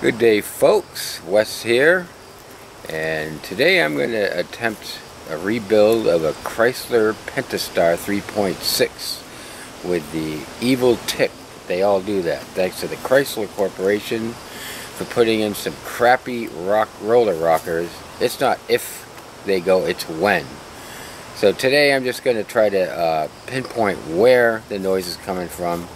Good day folks, Wes here and today I'm going to attempt a rebuild of a Chrysler Pentastar 3.6 with the evil tick. They all do that thanks to the Chrysler Corporation for putting in some crappy rock roller rockers. It's not if they go, it's when. So today I'm just going to try to uh, pinpoint where the noise is coming from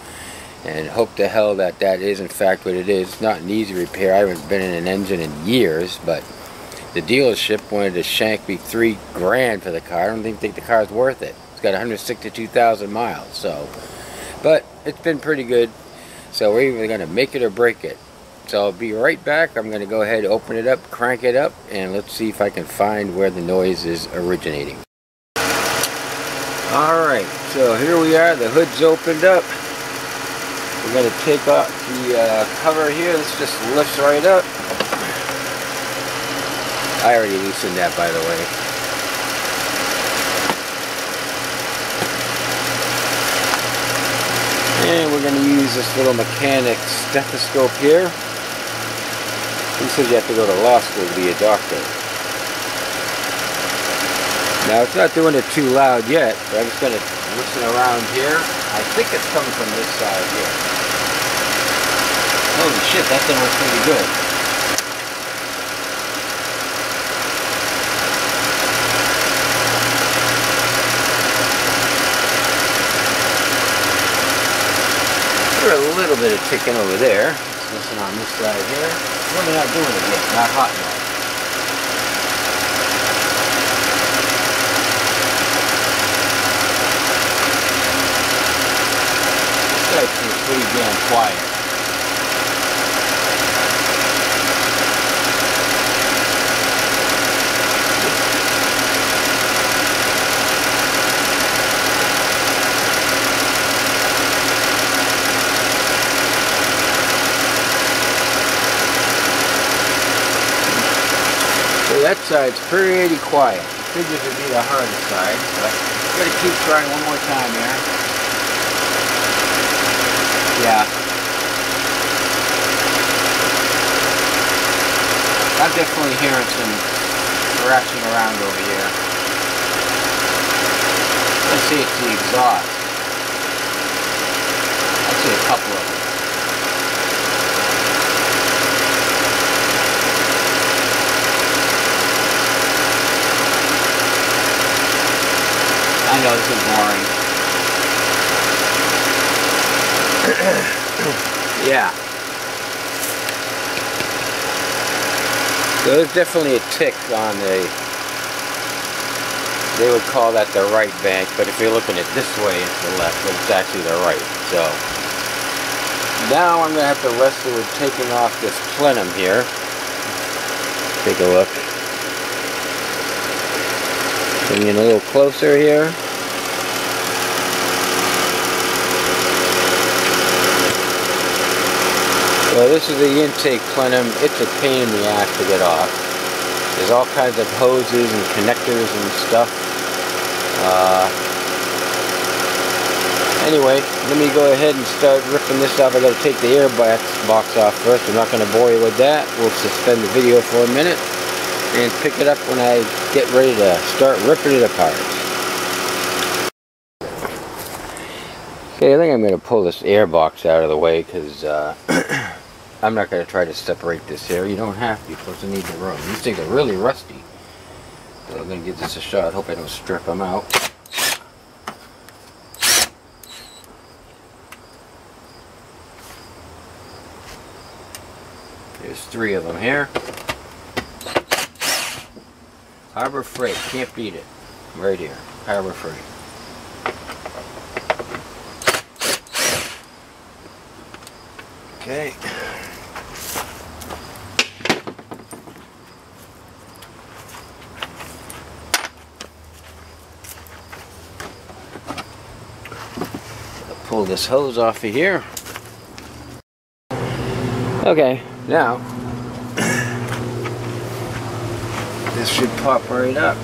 and hope to hell that that is in fact what it is. It's not an easy repair. I haven't been in an engine in years, but the dealership wanted to shank me three grand for the car. I don't even think the car's worth it. It's got 162,000 miles, so. But it's been pretty good. So we're either going to make it or break it. So I'll be right back. I'm going to go ahead, and open it up, crank it up, and let's see if I can find where the noise is originating. Alright, so here we are. The hood's opened up. We're going to take off the uh, cover here. This just lifts right up. I already loosened that by the way. And we're going to use this little mechanic stethoscope here. He says you have to go to law school to be a doctor. Now it's not doing it too loud yet, but I'm just going to listen around here. I think it's coming from this side here. Holy shit, that thing looks pretty good. There's a little bit of ticking over there. Let's listen on this side here. Really not doing it yet, not hot enough. Guy's pretty damn quiet. that side's pretty quiet. Figures would be the hardest side, but I'm gonna keep trying one more time here. Yeah. I'm definitely hearing some scratching around over here. Let's see if the exhaust. I see a couple of them. I know this is boring. yeah. There's definitely a tick on the, they would call that the right bank, but if you're looking at this way, it's the left, but it's actually the right. So now I'm going to have to wrestle with taking off this plenum here. Take a look. Bring in a little closer here. So this is the intake plenum. It's a pain in the ass to get off. There's all kinds of hoses and connectors and stuff. Uh, anyway, let me go ahead and start ripping this off. I gotta take the air box off first. I'm not gonna bore you with that. We'll suspend the video for a minute and pick it up when I get ready to start ripping it apart. Okay, I think I'm going to pull this air box out of the way because uh, I'm not going to try to separate this here. You don't have to. You're supposed to need the room. These things are really rusty. So I'm going to give this a shot. Hope I don't strip them out. There's three of them here. Harbor Freight, can't beat it. Right here, Harbor Freight. Okay. pull this hose off of here. Okay, now this should pop right up.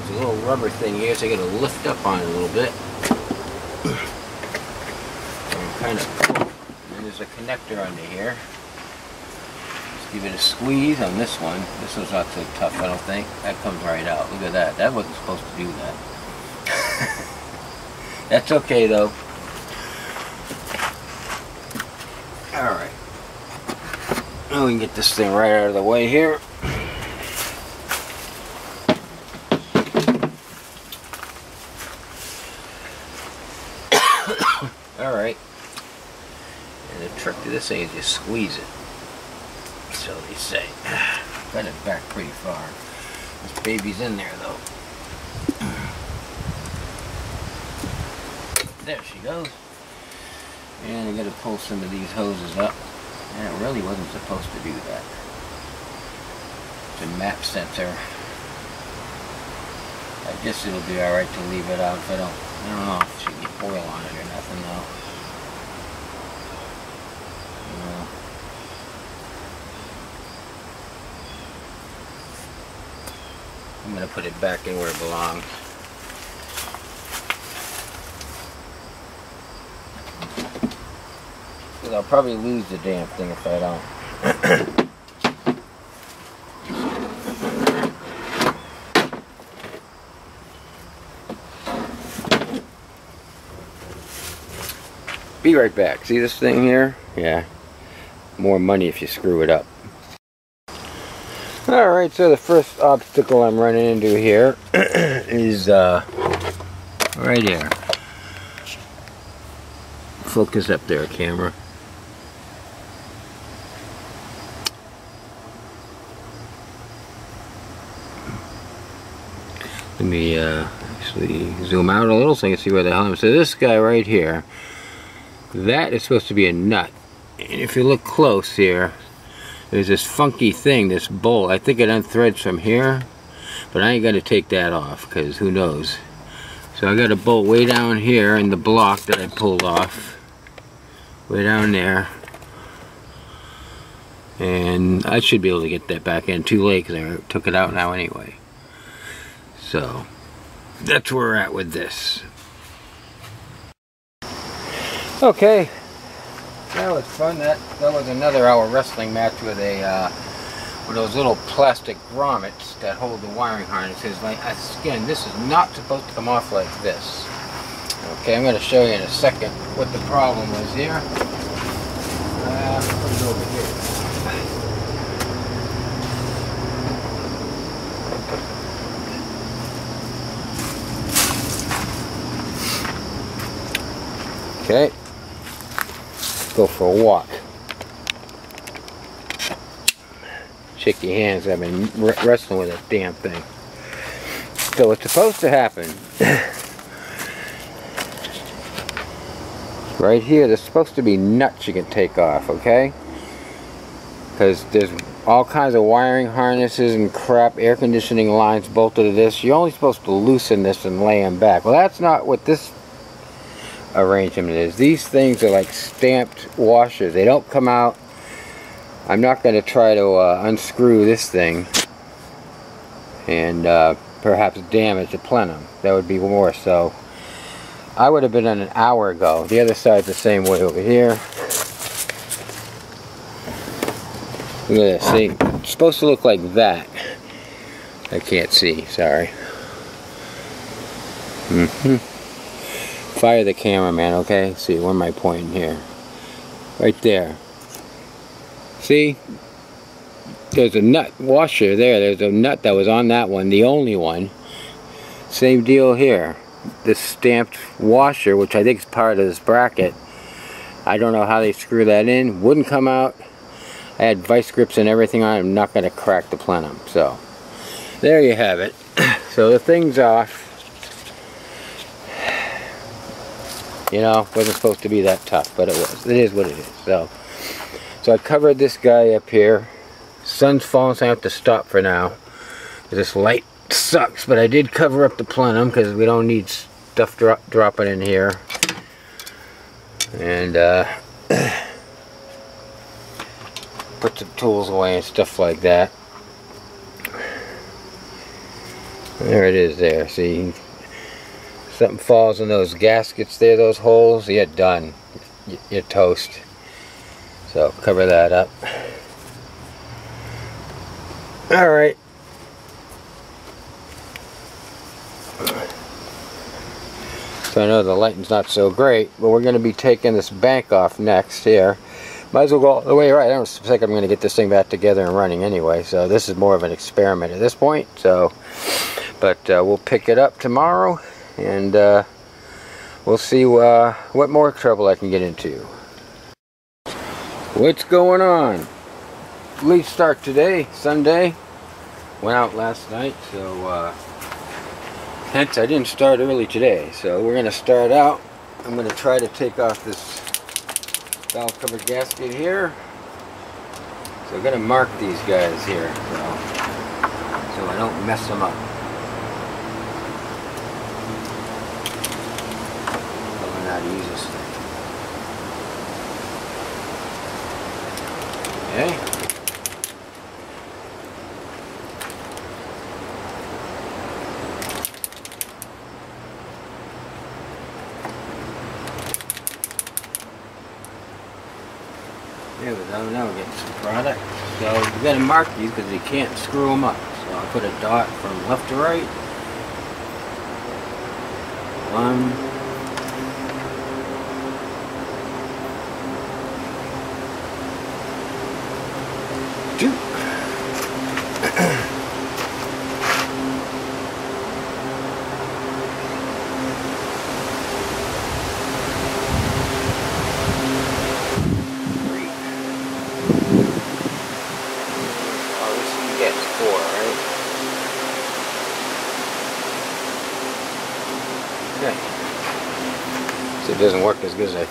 There's a little rubber thing here, so I gotta lift up on it a little bit. And kind of pull, and there's a connector under here. Let's give it a squeeze on this one. This one's not too tough, I don't think. That comes right out. Look at that. That wasn't supposed to do that. That's okay though. Alright. We can get this thing right out of the way here. Alright. And the trick to this thing is you squeeze it. So they say. Got it back pretty far. This baby's in there though. There she goes. And I gotta pull some of these hoses up. And it really wasn't supposed to do that. It's a map sensor. I guess it'll be alright to leave it out if I don't, I don't know if she get oil on it or nothing though. I'm gonna put it back in where it belongs. I'll probably lose the damn thing if I don't. Be right back. See this thing here? Yeah. More money if you screw it up. Alright, so the first obstacle I'm running into here is uh, right here. Focus up there, camera. Let me uh, actually zoom out a little so I can see where the hell I'm. So this guy right here, that is supposed to be a nut. And if you look close here, there's this funky thing, this bolt. I think it unthreads from here, but I ain't gonna take that off because who knows. So I got a bolt way down here in the block that I pulled off, way down there. And I should be able to get that back in too late because I took it out now anyway. So that's where we're at with this. Okay, that was fun. That that was another hour wrestling match with a uh, with those little plastic grommets that hold the wiring harnesses. Like again, this is not supposed to come off like this. Okay, I'm going to show you in a second what the problem was here. Uh, put it over here. Okay, go for a walk. Shake your hands. I've been wrestling with that damn thing. So what's supposed to happen? right here, there's supposed to be nuts you can take off, okay? Because there's all kinds of wiring harnesses and crap, air conditioning lines bolted to this. You're only supposed to loosen this and lay them back. Well, that's not what this arrangement is. These things are like stamped washers. They don't come out. I'm not going to try to uh, unscrew this thing and uh, perhaps damage the plenum. That would be worse. So I would have been done an hour ago. The other side's the same way over here. Look at this. See, it's supposed to look like that. I can't see. Sorry. Mm-hmm fire the camera, man, okay? see, where am I pointing here? Right there. See? There's a nut washer there. There's a nut that was on that one, the only one. Same deal here. This stamped washer, which I think is part of this bracket. I don't know how they screw that in. Wouldn't come out. I had vice grips and everything on. I'm not going to crack the plenum. So, there you have it. so the thing's off. You know, wasn't supposed to be that tough, but it was. It is what it is. So, so I covered this guy up here. Sun's falling, so I have to stop for now. This light sucks, but I did cover up the plenum because we don't need stuff dro dropping in here. And uh, put the tools away and stuff like that. There it is there, see something falls in those gaskets there, those holes, you're done. You're toast. So cover that up. Alright. So I know the lighting's not so great, but we're going to be taking this bank off next here. Might as well go all the way right. I don't think I'm going to get this thing back together and running anyway. So this is more of an experiment at this point. So, But uh, we'll pick it up tomorrow and uh, we'll see uh, what more trouble I can get into. What's going on? Late start today, Sunday. Went out last night, so uh, hence I didn't start early today. So we're going to start out. I'm going to try to take off this valve cover gasket here. So I'm going to mark these guys here so, so I don't mess them up. Thing. Okay. There we go, now we're getting some product. So you gotta mark these because you can't screw them up. So I'll put a dot from left to right. One.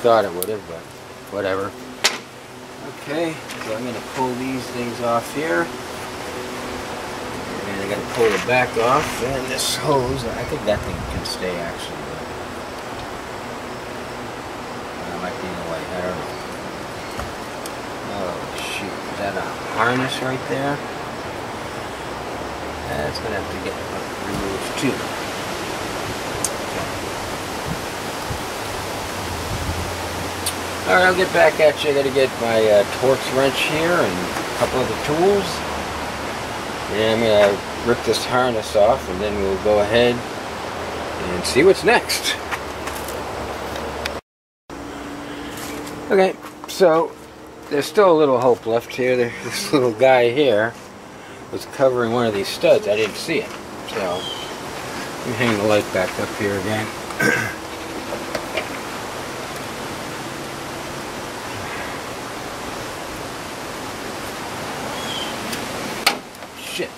Thought it would have, but whatever. Okay, so I'm going to pull these things off here. And I got to pull the back off. And this hose, I think that thing can stay actually. But uh, that might be in the way, I don't know. Oh shoot, is that a harness right there? That's gonna have to get removed too. Alright, I'll get back at you. I gotta get my uh, Torx wrench here and a couple of the tools. And I'm gonna rip this harness off and then we'll go ahead and see what's next. Okay, so there's still a little hope left here. There's this little guy here was covering one of these studs. I didn't see it. So let me hang the light back up here again. Shit.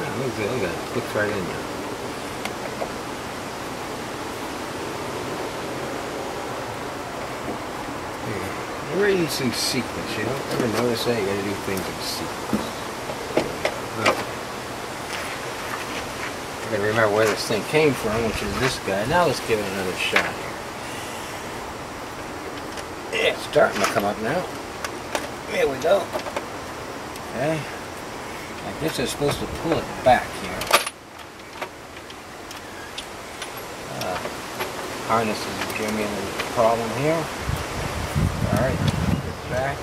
Oh, look at that. Look at that. Clicks right in there. Everything's in sequence, you don't ever notice that? You gotta do things in sequence. I gotta remember where this thing came from, which is this guy. Now let's give it another shot here. Yeah, it's starting to come up now. Here we go. Okay. I guess it's supposed to pull it back here. Uh, harness is giving me a problem here. Alright, back.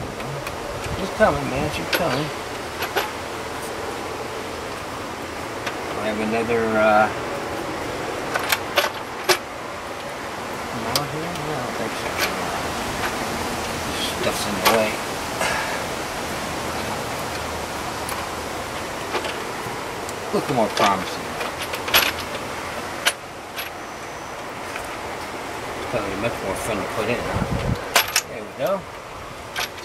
She's coming, man, she's coming. I have another, uh... Here? No, I don't think so. Stuff's in the way. Looking more promising. It's probably much more fun to put in, huh? There we go.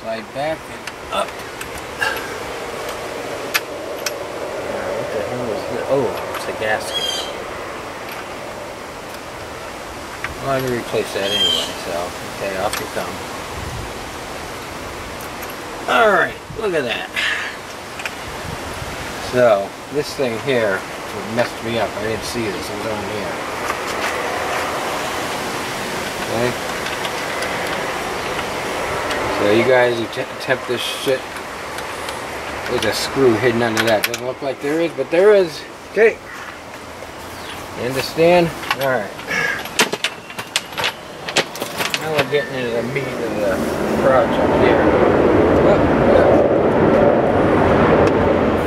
Slide back and up. What the hell is this? Oh, it's a gasket. Well, I'm going to replace that anyway, so, okay, off you come. Alright, look at that. So, this thing here messed me up. I didn't see this. It was on here. Okay. So you guys attempt this shit, there's a screw hidden under that. Doesn't look like there is, but there is. Okay. You understand? Alright. Now we're getting into the meat of the project here. Oh, yeah.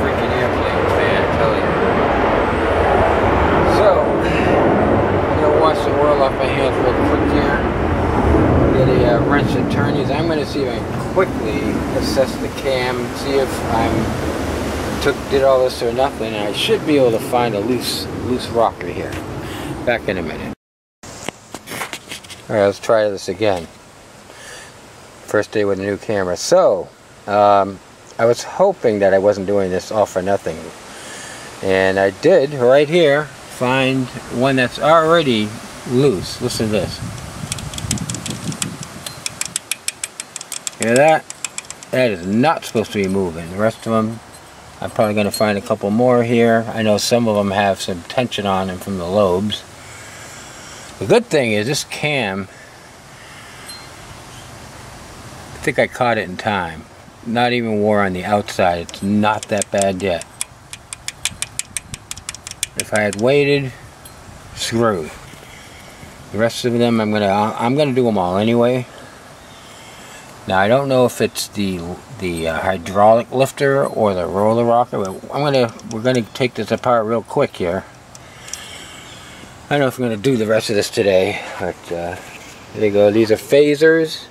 Freaking airplane, man, I tell you. So, I'm going to wash the oil off my hands real quick here. Get a wrench and. I'm going to see if I can quickly assess the cam, see if I'm took did all this or nothing. I should be able to find a loose loose rocker here. Back in a minute. Alright, let's try this again. First day with a new camera. So, um, I was hoping that I wasn't doing this all for nothing. And I did, right here, find one that's already loose. Listen to this. Hear that? That is not supposed to be moving. The rest of them, I'm probably going to find a couple more here. I know some of them have some tension on them from the lobes. The good thing is this cam, I think I caught it in time. Not even wore on the outside. It's not that bad yet. If I had waited, screwed. The rest of them, I'm gonna I'm gonna do them all anyway. Now I don't know if it's the the uh, hydraulic lifter or the roller rocker, but I'm gonna we're gonna take this apart real quick here. I don't know if I'm to do the rest of this today, but uh, there you go. These are phasers.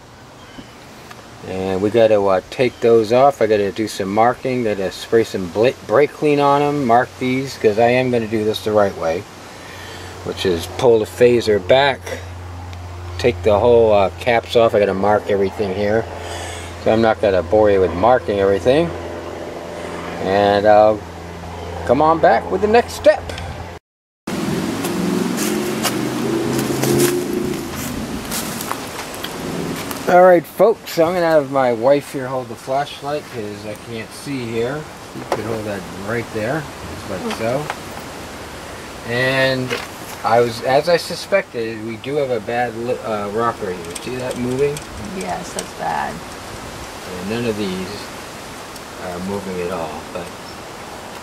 And we got to uh, take those off. I got to do some marking. Got to spray some brake clean on them. Mark these because I am to do this the right way, which is pull the phaser back, take the whole uh, caps off. I got to mark everything here. So I'm not going to bore you with marking everything. And I'll come on back with the next step. Alright folks, I'm going to have my wife here hold the flashlight because I can't see here. You could hold that right there, just like so. And I was, as I suspected, we do have a bad uh, rocker here. See that moving? Yes, that's bad. And none of these are moving at all, but,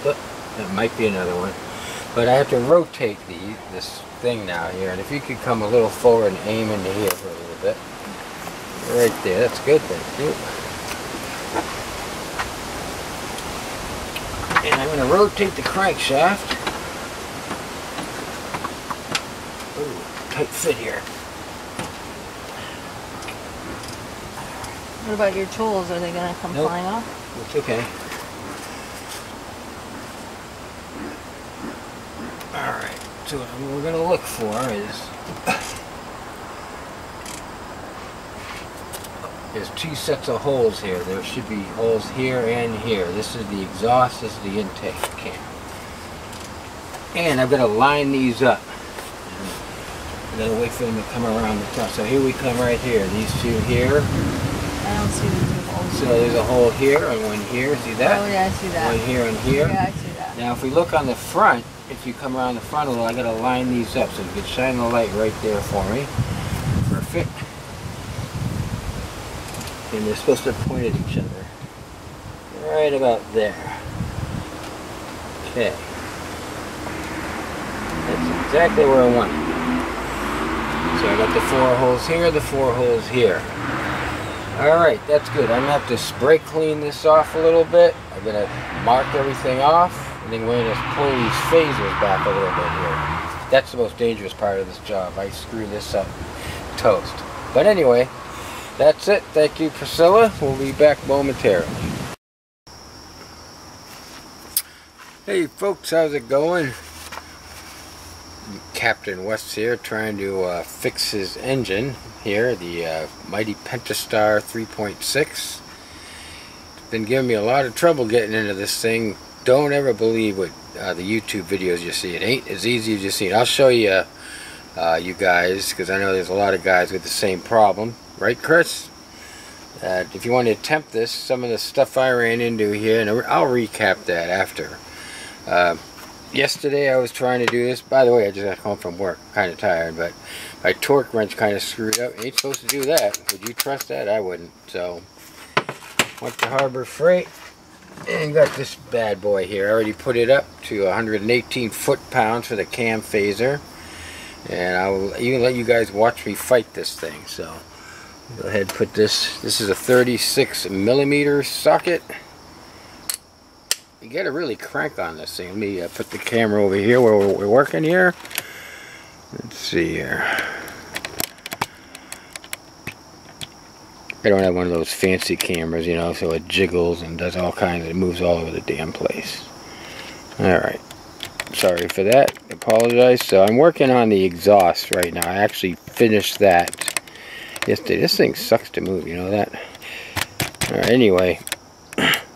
but that might be another one. But I have to rotate the, this thing now here, and if you could come a little forward and aim into here for a little bit. Right there, that's good, thank you. And I'm going to rotate the crankshaft. Tight fit here. What about your tools? Are they going to come nope. flying off? It's okay. Alright, so what we're going to look for is There's two sets of holes here. There should be holes here and here. This is the exhaust, this is the intake cam. And I've got to line these up. To wait for them to come around the top. So here we come right here. These two here. I don't see the two holes. So there's a hole here and one here. See that? Oh yeah, I see that. One here and here. Yeah, I see that. Now if we look on the front, if you come around the front a little, I got to line these up so you can shine the light right there for me. Perfect and they're supposed to point at each other. Right about there. Okay. That's exactly where I want it. So I got the four holes here, the four holes here. Alright, that's good. I'm going to have to spray clean this off a little bit. I'm going to mark everything off, and then we're going to pull these phasers back a little bit here. That's the most dangerous part of this job. I screw this up toast. But anyway, that's it. Thank you, Priscilla. We'll be back momentarily. Hey folks, how's it going? Captain Wes here trying to uh, fix his engine here, the uh, Mighty Pentastar 3.6. Been giving me a lot of trouble getting into this thing. Don't ever believe what uh, the YouTube videos you see. It ain't as easy as you see. I'll show you, uh, you guys, because I know there's a lot of guys with the same problem. Right, Chris? Uh, if you want to attempt this, some of the stuff I ran into here, and I'll recap that after. Yesterday I was trying to do this. By the way, I just got home from work, kind of tired, but my torque wrench kind of screwed up. Ain't supposed to do that. Would you trust that? I wouldn't. So, went to Harbor Freight and got this bad boy here. I already put it up to 118 foot-pounds for the cam phaser. And I will even let you guys watch me fight this thing. So, Go ahead and put this, this is a 36 millimeter socket. You gotta really crank on this thing. Let me uh, put the camera over here where we're, working here. Let's see here. I don't have one of those fancy cameras, you know, so it jiggles and does all kinds, it moves all over the damn place. Alright. Sorry for that. Apologize. So I'm working on the exhaust right now. I actually finished that yesterday. This thing sucks to move, you know that? Anyway.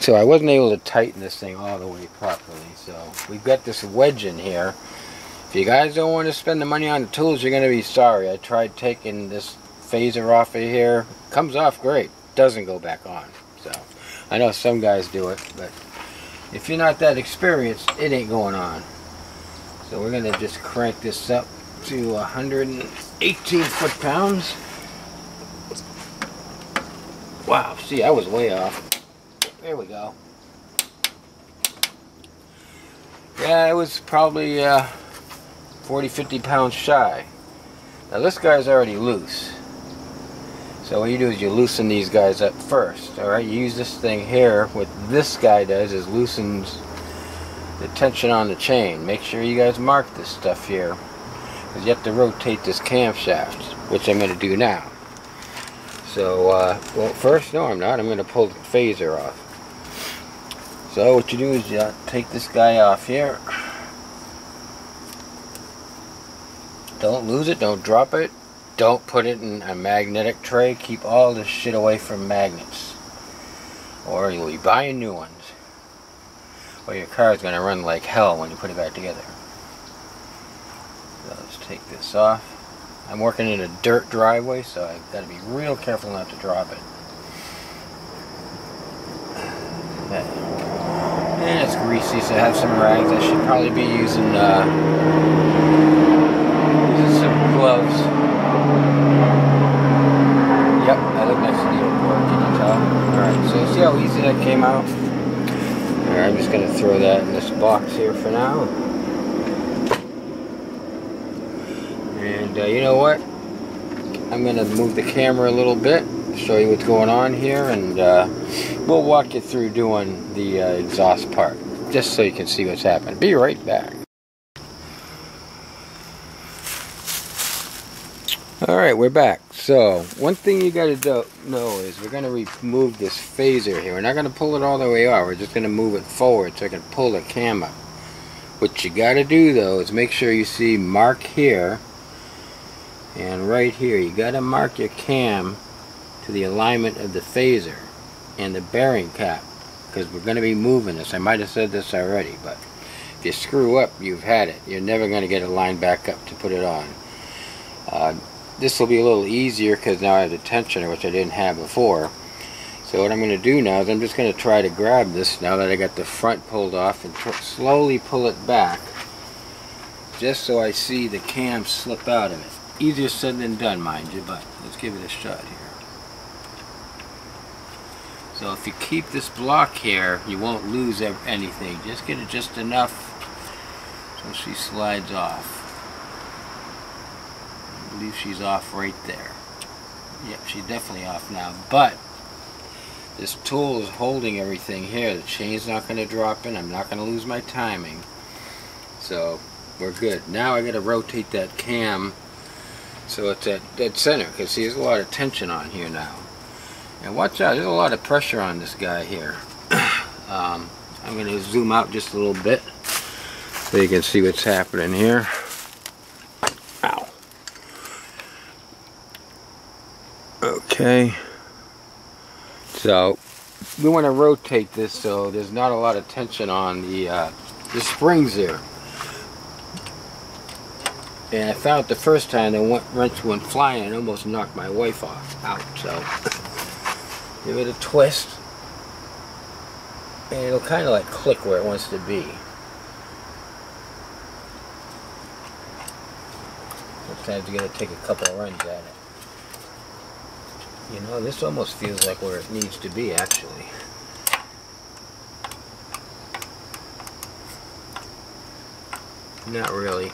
So I wasn't able to tighten this thing all the way properly. So we've got this wedge in here. If you guys don't want to spend the money on the tools, you're going to be sorry. I tried taking this phaser off of here. Comes off great. Doesn't go back on. So I know some guys do it, but if you're not that experienced, it ain't going on. So we're going to just crank this up to 118 foot-pounds. Wow, see, I was way off. There we go. Yeah, it was probably uh, 40, 50 pounds shy. Now this guy's already loose. So what you do is you loosen these guys up first. Alright, you use this thing here. What this guy does is loosens the tension on the chain. Make sure you guys mark this stuff here. Because you have to rotate this camshaft, which I'm going to do now. So, uh, well first, no I'm not. I'm going to pull the phaser off. So what you do is you take this guy off here. Don't lose it, don't drop it. Don't put it in a magnetic tray. Keep all this shit away from magnets. Or you'll be buying new ones. Or your car is going to run like hell when you put it back together. So let's take this off. I'm working in a dirt driveway, so I've got to be real careful not to drop it. Okay. Greasy, I have some rags. I should probably be using, uh, using some gloves. Yep, I look next to the airport, can you tell? Alright, so see how easy that came out? Alright, I'm just going to throw that in this box here for now. And uh, you know what? I'm going to move the camera a little bit, show you what's going on here, and uh, we'll walk you through doing the uh, exhaust part, just so you can see what's happening. Be right back. Alright, we're back. So, one thing you got to know is we're going to remove this phaser here. We're not going to pull it all the way off. We're just going to move it forward so I can pull the cam up. What you got to do, though, is make sure you see mark here and right here. You got to mark your cam to the alignment of the phaser and the bearing cap because we're going to be moving this. I might have said this already, but if you screw up, you've had it. You're never going to get a line back up to put it on. Uh, this will be a little easier because now I have the tensioner, which I didn't have before. So what I'm going to do now is I'm just going to try to grab this now that I got the front pulled off and slowly pull it back just so I see the cam slip out of it. Easier said than done, mind you, but let's give it a shot here. So if you keep this block here, you won't lose anything. Just get it just enough so she slides off. I believe she's off right there. Yep, she's definitely off now. But this tool is holding everything here. The chain's not going to drop in. I'm not going to lose my timing. So we're good. Now I got to rotate that cam so it's at dead center because see there's a lot of tension on here now. And watch out, there's a lot of pressure on this guy here. um, I'm going to zoom out just a little bit so you can see what's happening here. Ow. Okay. So, we want to rotate this so there's not a lot of tension on the, uh, the springs here. And I found the first time the wrench went flying and almost knocked my wife off out. So give it a twist. And it'll kind of like click where it wants to be. Sometimes you gotta take a couple of runs at it. You know, this almost feels like where it needs to be actually. Not really.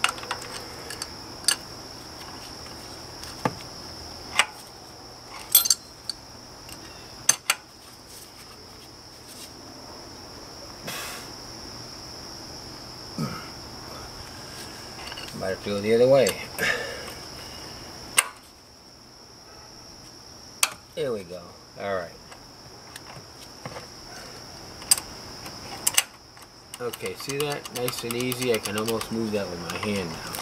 To go the other way. There we go. Alright. Okay, see that? Nice and easy. I can almost move that with my hand now.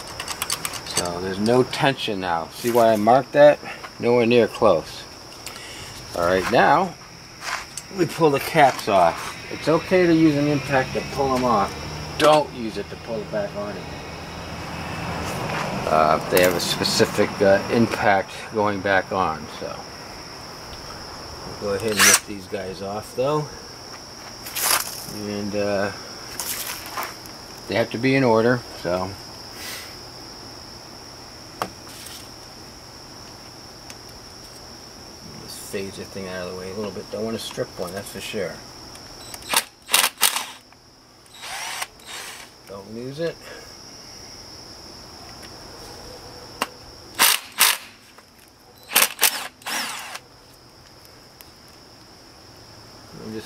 So there's no tension now. See why I marked that? Nowhere near close. Alright, now we pull the caps off. It's okay to use an impact to pull them off. Don't use it to pull it back on again. Uh, they have a specific uh, impact going back on, so. We'll go ahead and lift these guys off though. And uh, they have to be in order, so. This phaser thing out of the way a little bit. Don't want to strip one, that's for sure. Don't lose it.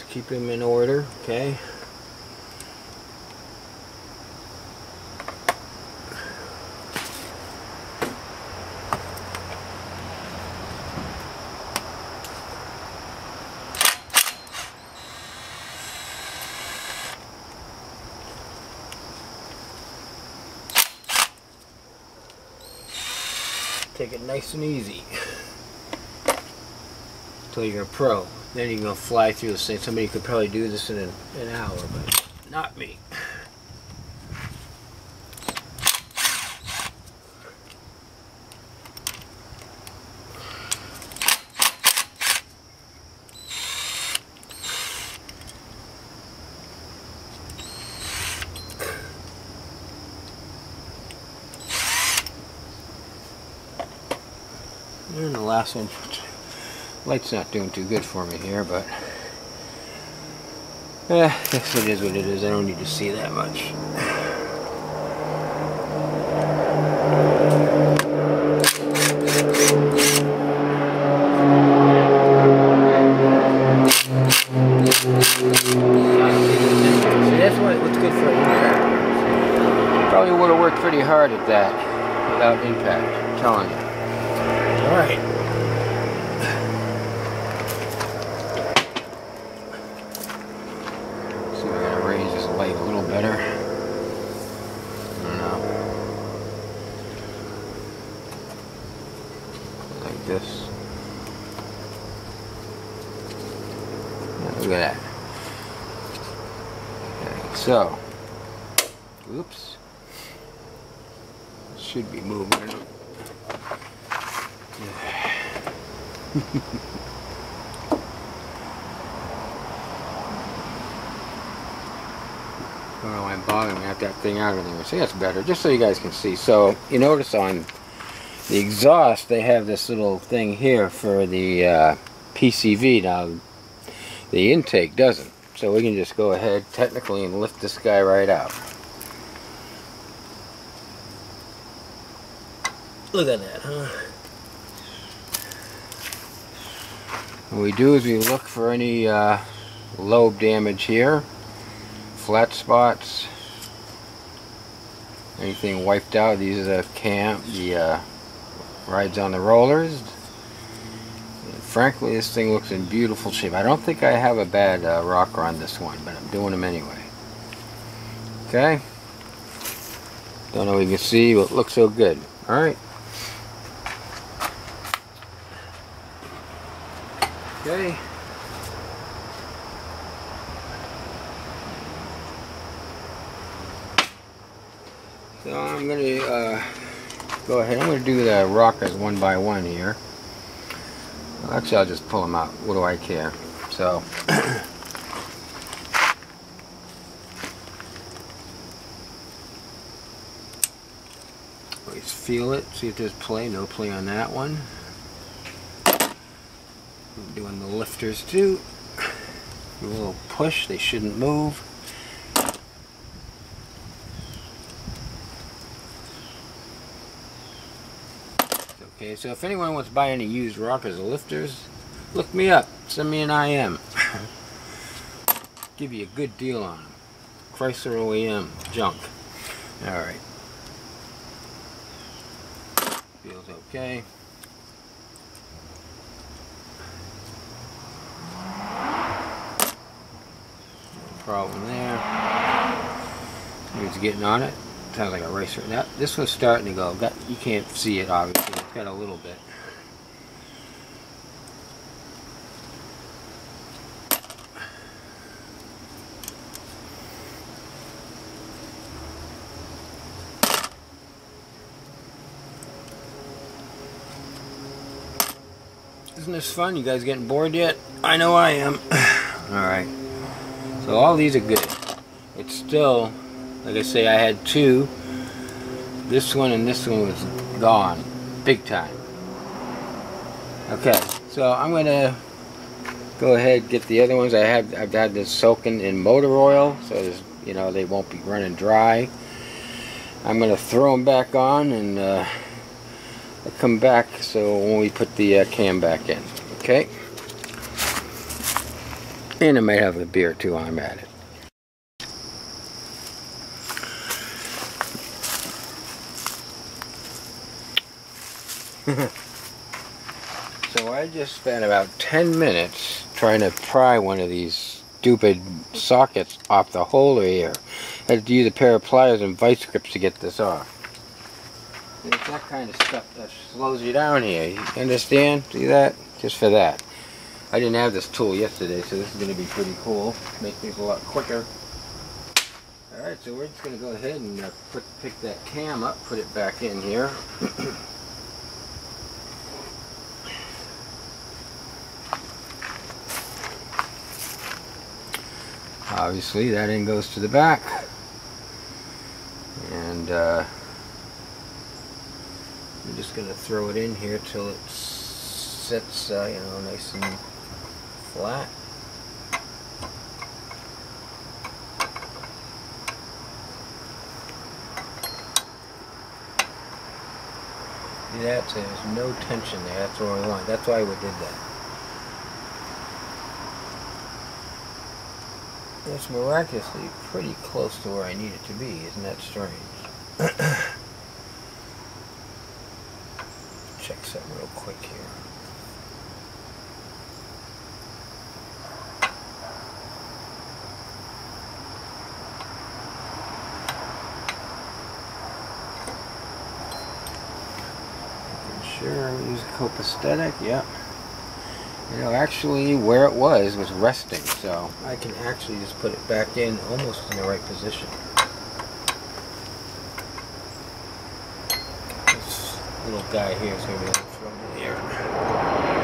Keep him in order, okay? Take it nice and easy. Until you're a pro. Then you're going to fly through this thing. Somebody could probably do this in an, an hour, but not me. And the last one, light's not doing too good for me here, but eh, guess it is what it is. I don't need to see that much. See, that's what, what's good for impact. Probably would have worked pretty hard at that without impact, I'm telling you. Alright. See if I gotta raise this light a little better. I don't know. Like this. Yeah, look at that. Okay, so. Oops. Should be moving. don't know why I'm bothering. I have that thing out of there. See, that's better. Just so you guys can see. So, you notice on the exhaust, they have this little thing here for the uh, PCV. Now, the intake doesn't. So we can just go ahead, technically, and lift this guy right out. Look at that, huh? What we do is we look for any uh, lobe damage here, flat spots, anything wiped out. These are the cam, the uh, rides on the rollers. And frankly, this thing looks in beautiful shape. I don't think I have a bad uh, rocker on this one, but I'm doing them anyway. Okay. Don't know if you can see, but it looks so good. All right. Okay. So I'm going to uh, go ahead. I'm going to rockers one by one here. Actually, I'll just pull them out. What do I care? So. Always feel it. See if there's play. No play on that one. I'm doing the lifters too. A little push, they shouldn't move. Okay, so if anyone wants to buy any used rockers or lifters, look me up. Send me an IM. Give you a good deal on them. Chrysler OEM junk. Alright. Feels okay. No problem there. It's getting on it. Sounds like a racer. Now this one's starting to go. Got you can't see it obviously. It's got a little bit. Isn't this fun? You guys getting bored yet? I know I am. Alright. So all these are good. It's still, like I say, I had two. This one and this one was gone. Big time. Okay, so I'm going to go ahead get the other ones. I have I've had this soaking in motor oil, so you know they won't be running dry. I'm going to throw them back on and uh, come back so when we put the uh, cam back in. Okay? And I might have a beer too while I'm at it. so I just spent about 10 minutes trying to pry one of these stupid sockets off the holder here. I had to use a pair of pliers and vice grips to get this off. It's that kind of stuff that slows you down here. You understand? See that? Just for that. I didn't have this tool yesterday, so this is going to be pretty cool. Make things a lot quicker. Alright, so we're just going to go ahead and uh, put, pick that cam up, put it back in here. Obviously, that end goes to the back. And, uh, I'm just to throw it in here till it sits, uh, you know, nice and flat. That? There's no tension there. That's what I want. That's why we did that. It's miraculously pretty close to where I need it to be. Isn't that strange? check something real quick here. Sure, use copacetic, yep. You know, actually where it was was resting, so I can actually just put it back in almost in the right position. This little guy here is going to be in trouble here.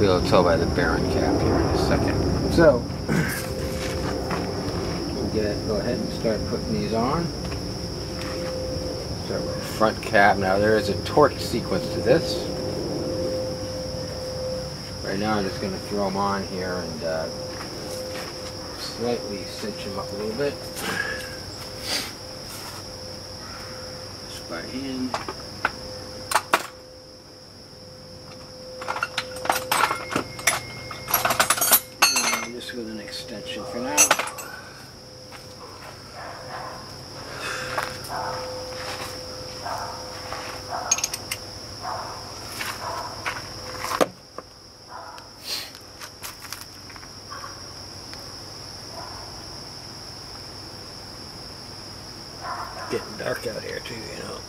be able to tell by the bearing cap here in a second. So, we'll get, go ahead and start putting these on. Start with the front cap. Now there is a torque sequence this. Right now I'm just going to throw them on here and uh, slightly cinch them up a little bit. Just by hand. with an extension for now. Getting dark out here too, you know.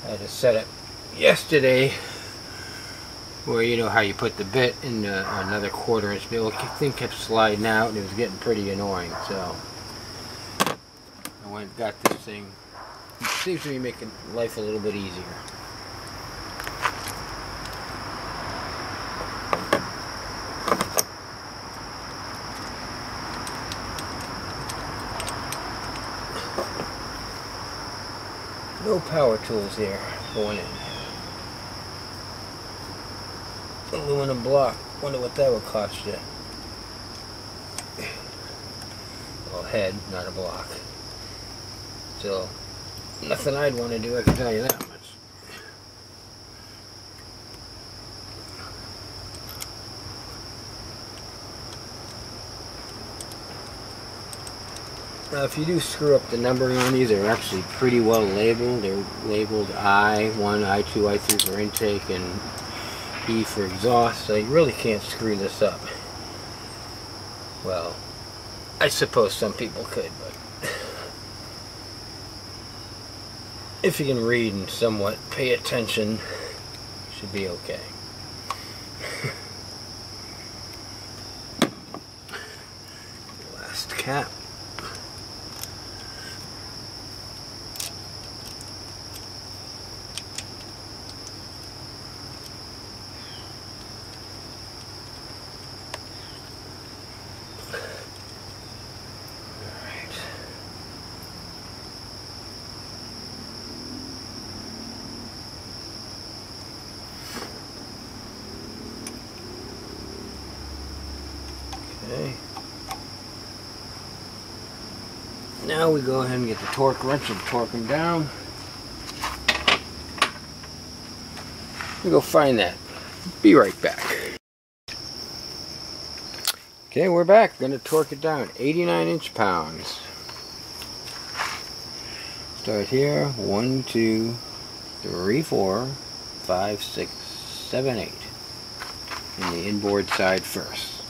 I had to set it yesterday where you know how you put the bit in uh, another quarter inch bill. The thing kept sliding out and it was getting pretty annoying so I went got this thing seems to be making life a little bit easier. No power tools here going in. Aluminum block. Wonder what that would cost you. Well, head, not a block. So, nothing I'd want to do, I can tell you that much. If you do screw up the numbering on these, they're actually pretty well labeled. They're labeled I1, I2, I3 for intake, and E for exhaust, so you really can't screw this up. Well, I suppose some people could, but if you can read and somewhat pay attention, should be okay. Last cap. Alright. Okay. We go ahead and get the torque wrench and torque them down. We go find that. Be right back. Okay, we're back. Gonna torque it down. 89 inch pounds. Start here. One, two, three, four, five, six, seven, eight. And the inboard side first.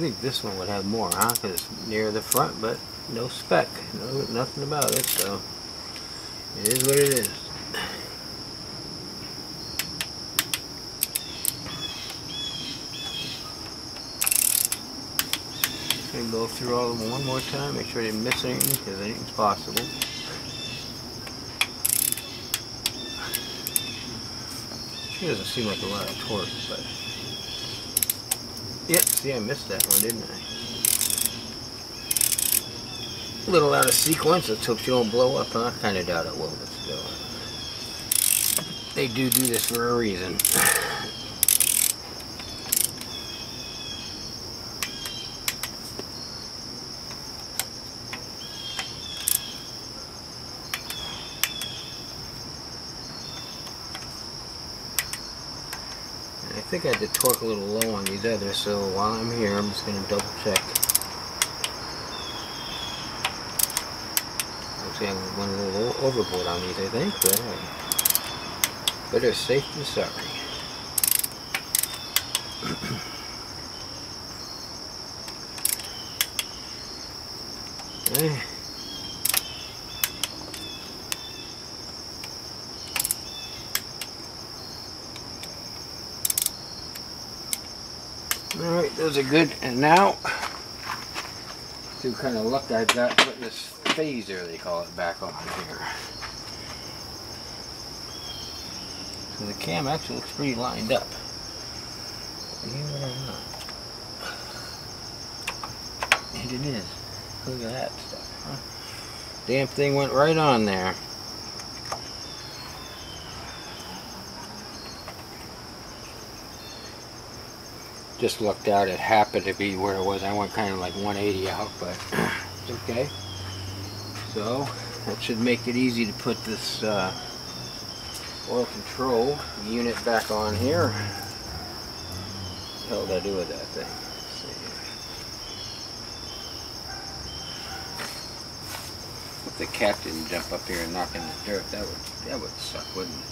Think this one would have more, huh? Because it's near the front, but no spec. No, nothing about it, so it is what it is. Gonna go through all of them one more time, make sure I didn't miss anything, because anything's possible. She doesn't seem like a lot of torque, but see I missed that one, didn't I? A little out of sequence, let's hope she don't blow up, huh? I kinda doubt it will, still. They do do this for a reason. And I think I had to torque a little low on these others, so while I'm here, I'm just going to double check. Actually, I went a little overboard on these, I think, but uh, hey, better safe than sorry. Eh. Alright, those good. And now, see what kind of luck I've got putting this phaser, they call it, back on here. So the cam actually looks pretty lined up. Believe it or not. And it is. Look at that stuff, huh? Damn thing went right on there. Just looked out, it happened to be where it was. I went kind of like 180 out, but it's okay. So, that should make it easy to put this uh, oil control unit back on here. What did I do with that thing? If the cat didn't jump up here and knock in the dirt, that would that would suck, wouldn't it?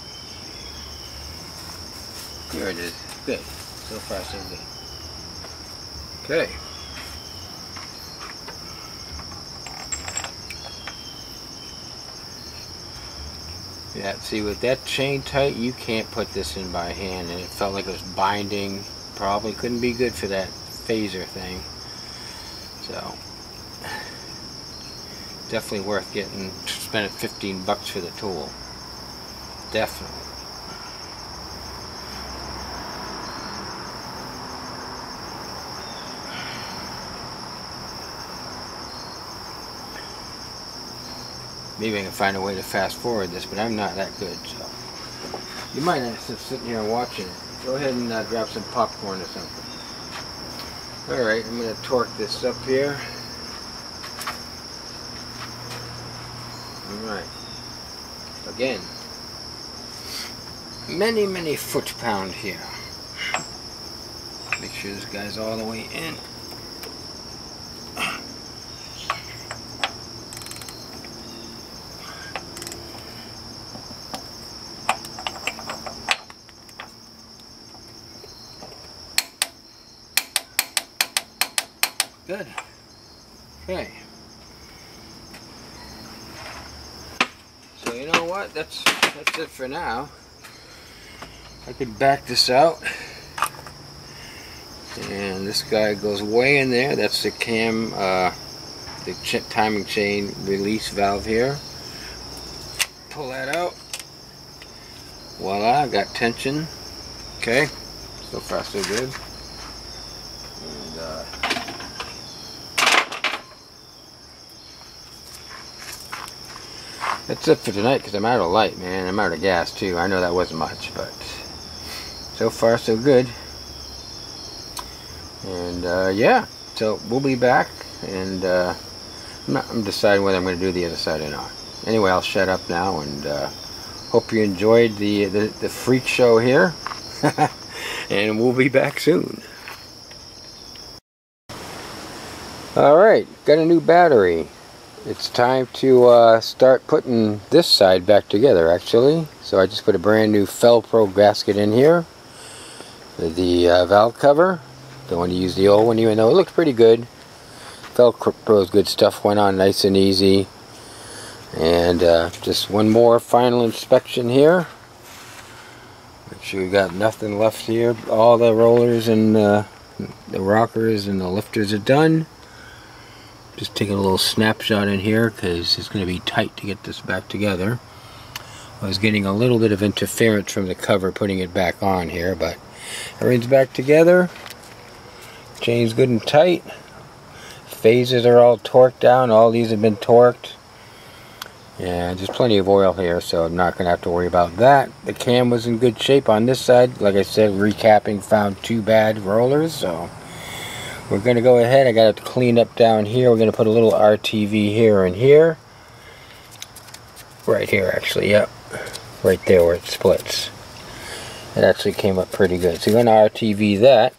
Here it is. Good. So far so good. Okay. Yeah, see with that chain tight, you can't put this in by hand and it felt like it was binding. Probably couldn't be good for that phaser thing. So, definitely worth getting, spending 15 bucks for the tool. Definitely. Maybe I can find a way to fast forward this, but I'm not that good, so. You might have to sitting here watching it. Go ahead and uh, grab some popcorn or something. Alright, I'm going to torque this up here. Alright. Again. Many, many foot pound here. Make sure this guy's all the way in. Good. Okay. So you know what? That's that's it for now. I could back this out. And this guy goes way in there. That's the cam, uh, the ch timing chain release valve here. Pull that out. Voila, I got tension. Okay, so far so good. And, uh, That's it for tonight because I'm out of light, man. I'm out of gas too. I know that wasn't much, but so far so good. And uh, yeah, so we'll be back, and uh, I'm, not, I'm, deciding whether I'm going to do the other side or not. Anyway, I'll shut up now, and uh, hope you enjoyed the, the the freak show here, and we'll be back soon. All right, got a new battery it's time to uh, start putting this side back together actually. So I just put a brand new Fel-Pro gasket in here the uh, valve cover. Don't want to use the old one even though it looked pretty good. Fel-Pro's good stuff went on nice and easy. And uh, just one more final inspection here. Make sure we got nothing left here. All the rollers and uh, the rockers and the lifters are done just taking a little snapshot in here because it's going to be tight to get this back together. I was getting a little bit of interference from the cover putting it back on here, but everything's back together. Chain's good and tight. Phases are all torqued down. All these have been torqued. And there's plenty of oil here, so I'm not going to have to worry about that. The cam was in good shape on this side. Like I said, recapping found two bad rollers, so we're going to go ahead, I got it cleaned up down here. We're going to put a little RTV here and here. Right here actually, yep. Right there where it splits. It actually came up pretty good. So we're going to RTV that.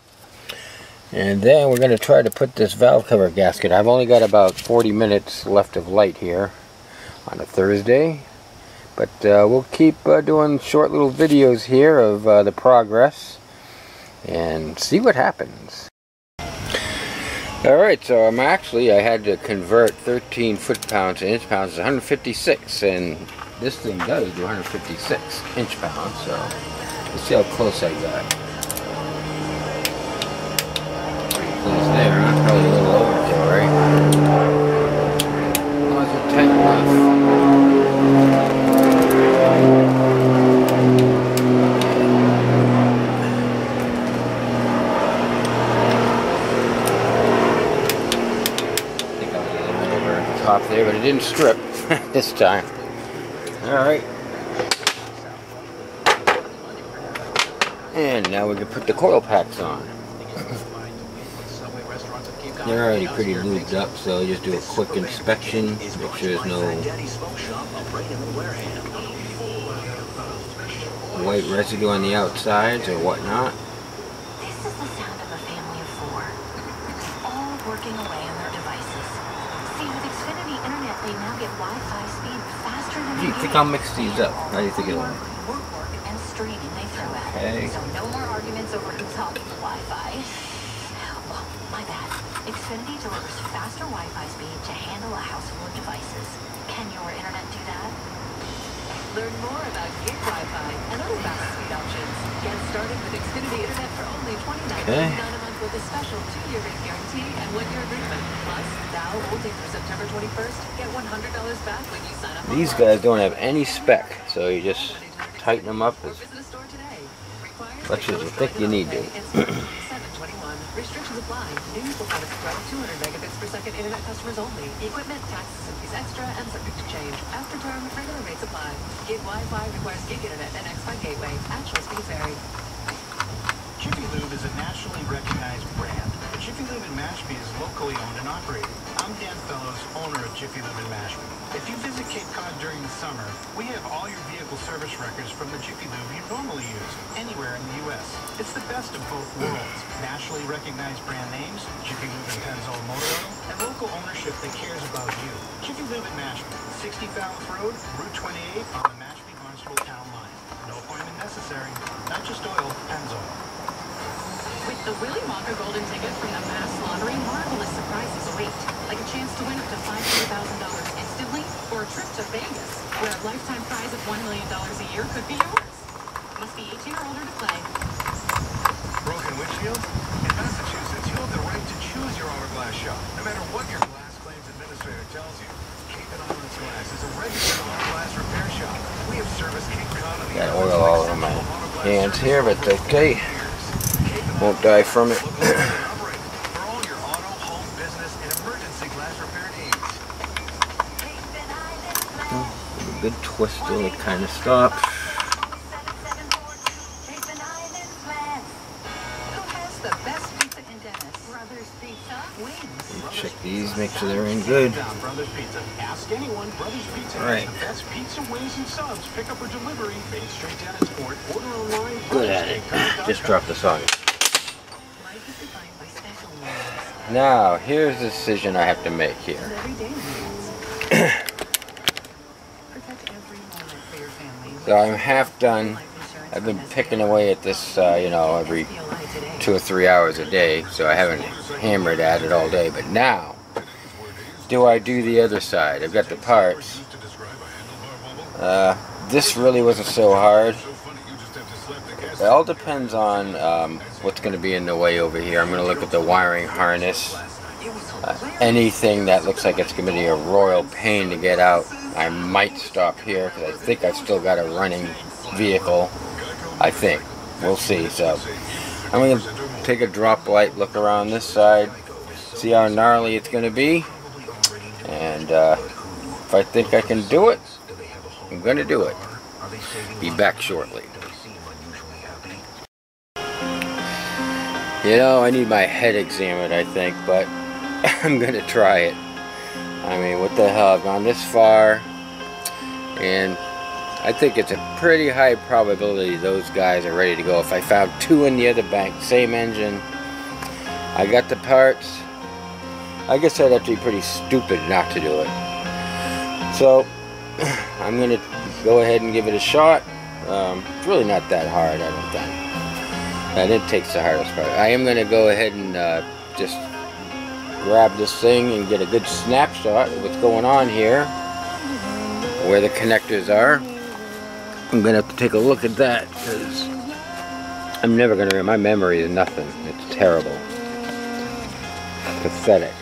And then we're going to try to put this valve cover gasket. I've only got about 40 minutes left of light here on a Thursday. But uh, we'll keep uh, doing short little videos here of uh, the progress and see what happens. Alright, so I'm actually, I had to convert 13 foot-pounds to inch-pounds to 156, and this thing does do 156 inch-pounds, so let's see how close I got. Pretty close there, huh? Probably a little overkill, right? As long as it's tight enough. Strip this time. Alright. And now we can put the coil packs on. They're already pretty lubed up, so just do a quick inspection, make sure there's no white residue on the outsides or whatnot. This is the sound of a family of four, all working away on their devices. See, with Xfinity Internet, they now get Wi-Fi speed faster than Gee, the think game. I'll mix these up. How do you think it'll Work, work, work, and streaming they throw at Okay. So no more arguments over who's hogging the Wi-Fi. Oh, my bad. Xfinity delivers faster Wi-Fi speed to handle a house full of devices. Can your internet do that? Learn more about Gig Wi-Fi and other fast speed options. Get started with Xfinity Internet for only $29.99 Okay. With a special two-year rate guarantee and one-year agreement. Plus, now holding through September 21st, get $100 back when you sign up These guys don't have any spec, so you just tighten them up as visit a store today. Requires much as you think you need to. 721. Restrictions apply. New performance threat 200 megabits per second internet customers only. Equipment, taxes, and fees extra and subject to change. After term, regular rates apply. Gig Wi-Fi requires gig internet and X-Fi gateway. Actual speeds vary. Jiffy Lube is a nationally recognized brand. Jiffy Lube in Mashpee is locally owned and operated. I'm Dan Fellows, owner of Jiffy Lube in Mashpee. If you visit Cape Cod during the summer, we have all your vehicle service records from the Jiffy Lube you normally use anywhere in the U.S. It's the best of both worlds. Nationally recognized brand names, Jiffy Lube and Pennzoil Motor Oil, and local ownership that cares about you. Jiffy Lube in Mashpee, 60 Falmouth Road, Route 28 on the Mashpee-Barnstable Town Line. No appointment necessary. Not just oil, Pennzoil. With the Willy Wonka golden ticket from the Mass Lottery, marvelous surprises await. Like a chance to win up to $500,000 instantly, or a trip to Vegas, where a lifetime prize of $1 million a year could be yours. Must be 18 or older to play. Broken windshield? In Massachusetts, you have the right to choose your hourglass shop, no matter what your glass claims administrator tells you. Cape and Islands Glass is a registered auto glass repair shop. We have serviced Cape Cod on the Got oil all over my exceptional auto glass hands here, but for over okay. 40 years. Cape and Won't die from it. Look over and operate for all your auto, home, business, and emergency glass repair good twist till it kind of stops. Has the best pizza in Dennis? Brothers Pizza? Wings. Check these, make sure they're in good. Down Brothers Pizza. Ask anyone. Brothers Pizza Right. Now, here's the decision I have to make here. and everyday moments. Protect every moment for your family. So I'm half done. I've been picking away at this, uh, you know, every two or three hours a day, so I haven't hammered at it all day. But now, do I do the other side? I've got the parts. Uh, this really wasn't so hard. It all depends on um, what's going to be in the way over here. I'm going to look at the wiring harness. Uh, anything that looks like it's going to be a royal pain to get out, I might stop here because I think I've still got a running vehicle. I think. We'll see. So I'm going to take a drop light look around this side, see how gnarly it's going to be, and uh, if I think I can do it, I'm going to do it. Be back shortly. You know, I need my head examined, I think, but I'm going to try it. I mean, what the hell? I've gone this far, and I think it's a pretty high probability those guys are ready to go. If I found two in the other bank, same engine, I got the parts, I guess I'd have to be pretty stupid not to do it. So, I'm going to go ahead and give it a shot. Um, it's really not that hard, I don't think. And it takes the hardest part. I am going to go ahead and uh, just grab this thing and get a good snapshot of what's going on here, where the connectors are. I'm going to have to take a look at that because I'm never going to, remember. my memory is nothing. It's terrible. Pathetic.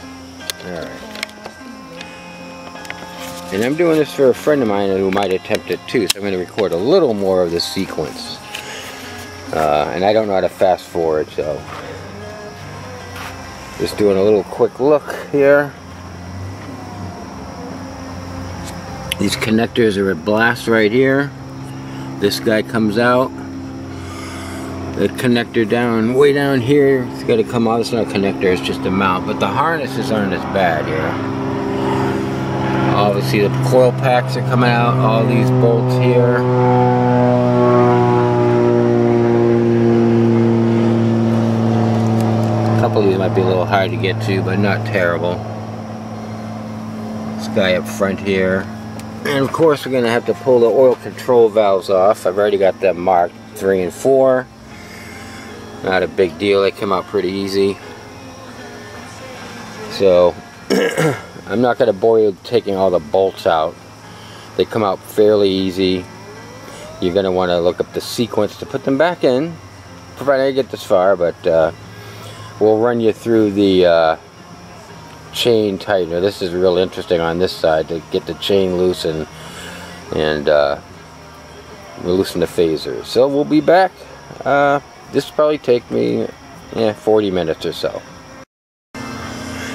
Alright. And I'm doing this for a friend of mine who might attempt it too, so I'm going to record a little more of the sequence. Uh, and I don't know how to fast forward, so just doing a little quick look here. These connectors are at blast right here. This guy comes out. The connector down, way down here, it's got to come out. It's not a connector, it's just a mount. But the harnesses aren't as bad here. Obviously the coil packs are coming out, all these bolts here. A couple of these might be a little hard to get to, but not terrible. This guy up front here. And of course we're going to have to pull the oil control valves off. I've already got them marked 3 and 4. Not a big deal, they come out pretty easy. So, I'm not going to bore you taking all the bolts out. They come out fairly easy. You're going to want to look up the sequence to put them back in, provided I get this far, but uh, we'll run you through the uh, chain tightener. This is real interesting on this side to get the chain loose and, and uh, loosen the phaser. So we'll be back. Uh, this probably take me yeah, 40 minutes or so.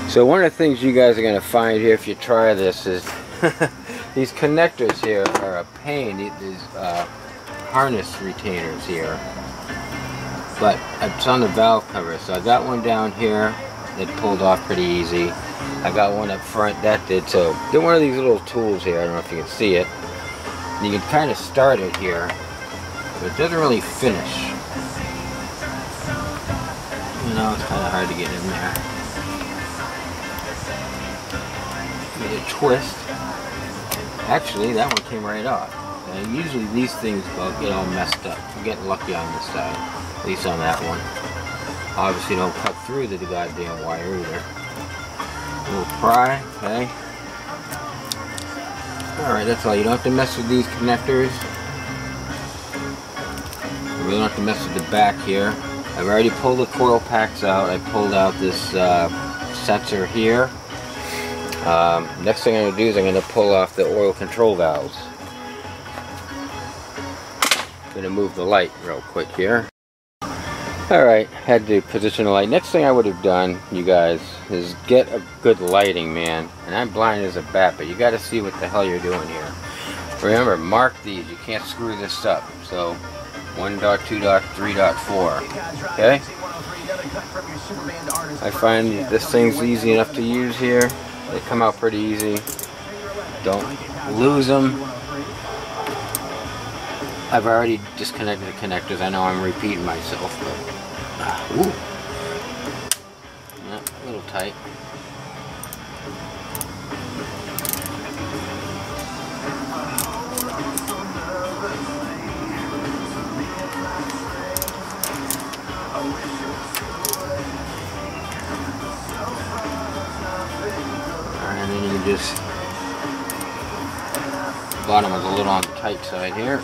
So one of the things you guys are going to find here if you try this is these connectors here are a pain. These uh, harness retainers here. But it's on the valve cover. So I got one down here that pulled off pretty easy. I got one up front that did so. They're one of these little tools here. I don't know if you can see it. You can kind of start it here, but it doesn't really finish. You know, it's kind of hard to get in there. It a twist. Actually, that one came right off. Usually these things get all messed up. I'm getting lucky on this side, at least on that one. Obviously don't cut through the goddamn wire either. A little pry, okay. Alright, that's all. You don't have to mess with these connectors. You really don't have to mess with the back here. I've already pulled the coil packs out. I pulled out this uh, sensor here. Um, next thing I'm going to do is I'm going to pull off the oil control valves. I'm going to move the light real quick here. Alright, had to position the light. Next thing I would have done, you guys, is get a good lighting, man. And I'm blind as a bat, but you got to see what the hell you're doing here. Remember, mark these. You can't screw this up. So, 1.2.3.4. Okay? I find this thing's easy enough to use here. They come out pretty easy. Don't lose them. I've already disconnected the connectors. I know I'm repeating myself, but uh, ooh, yeah, a little tight. And then you just bottom is a little on the tight side here.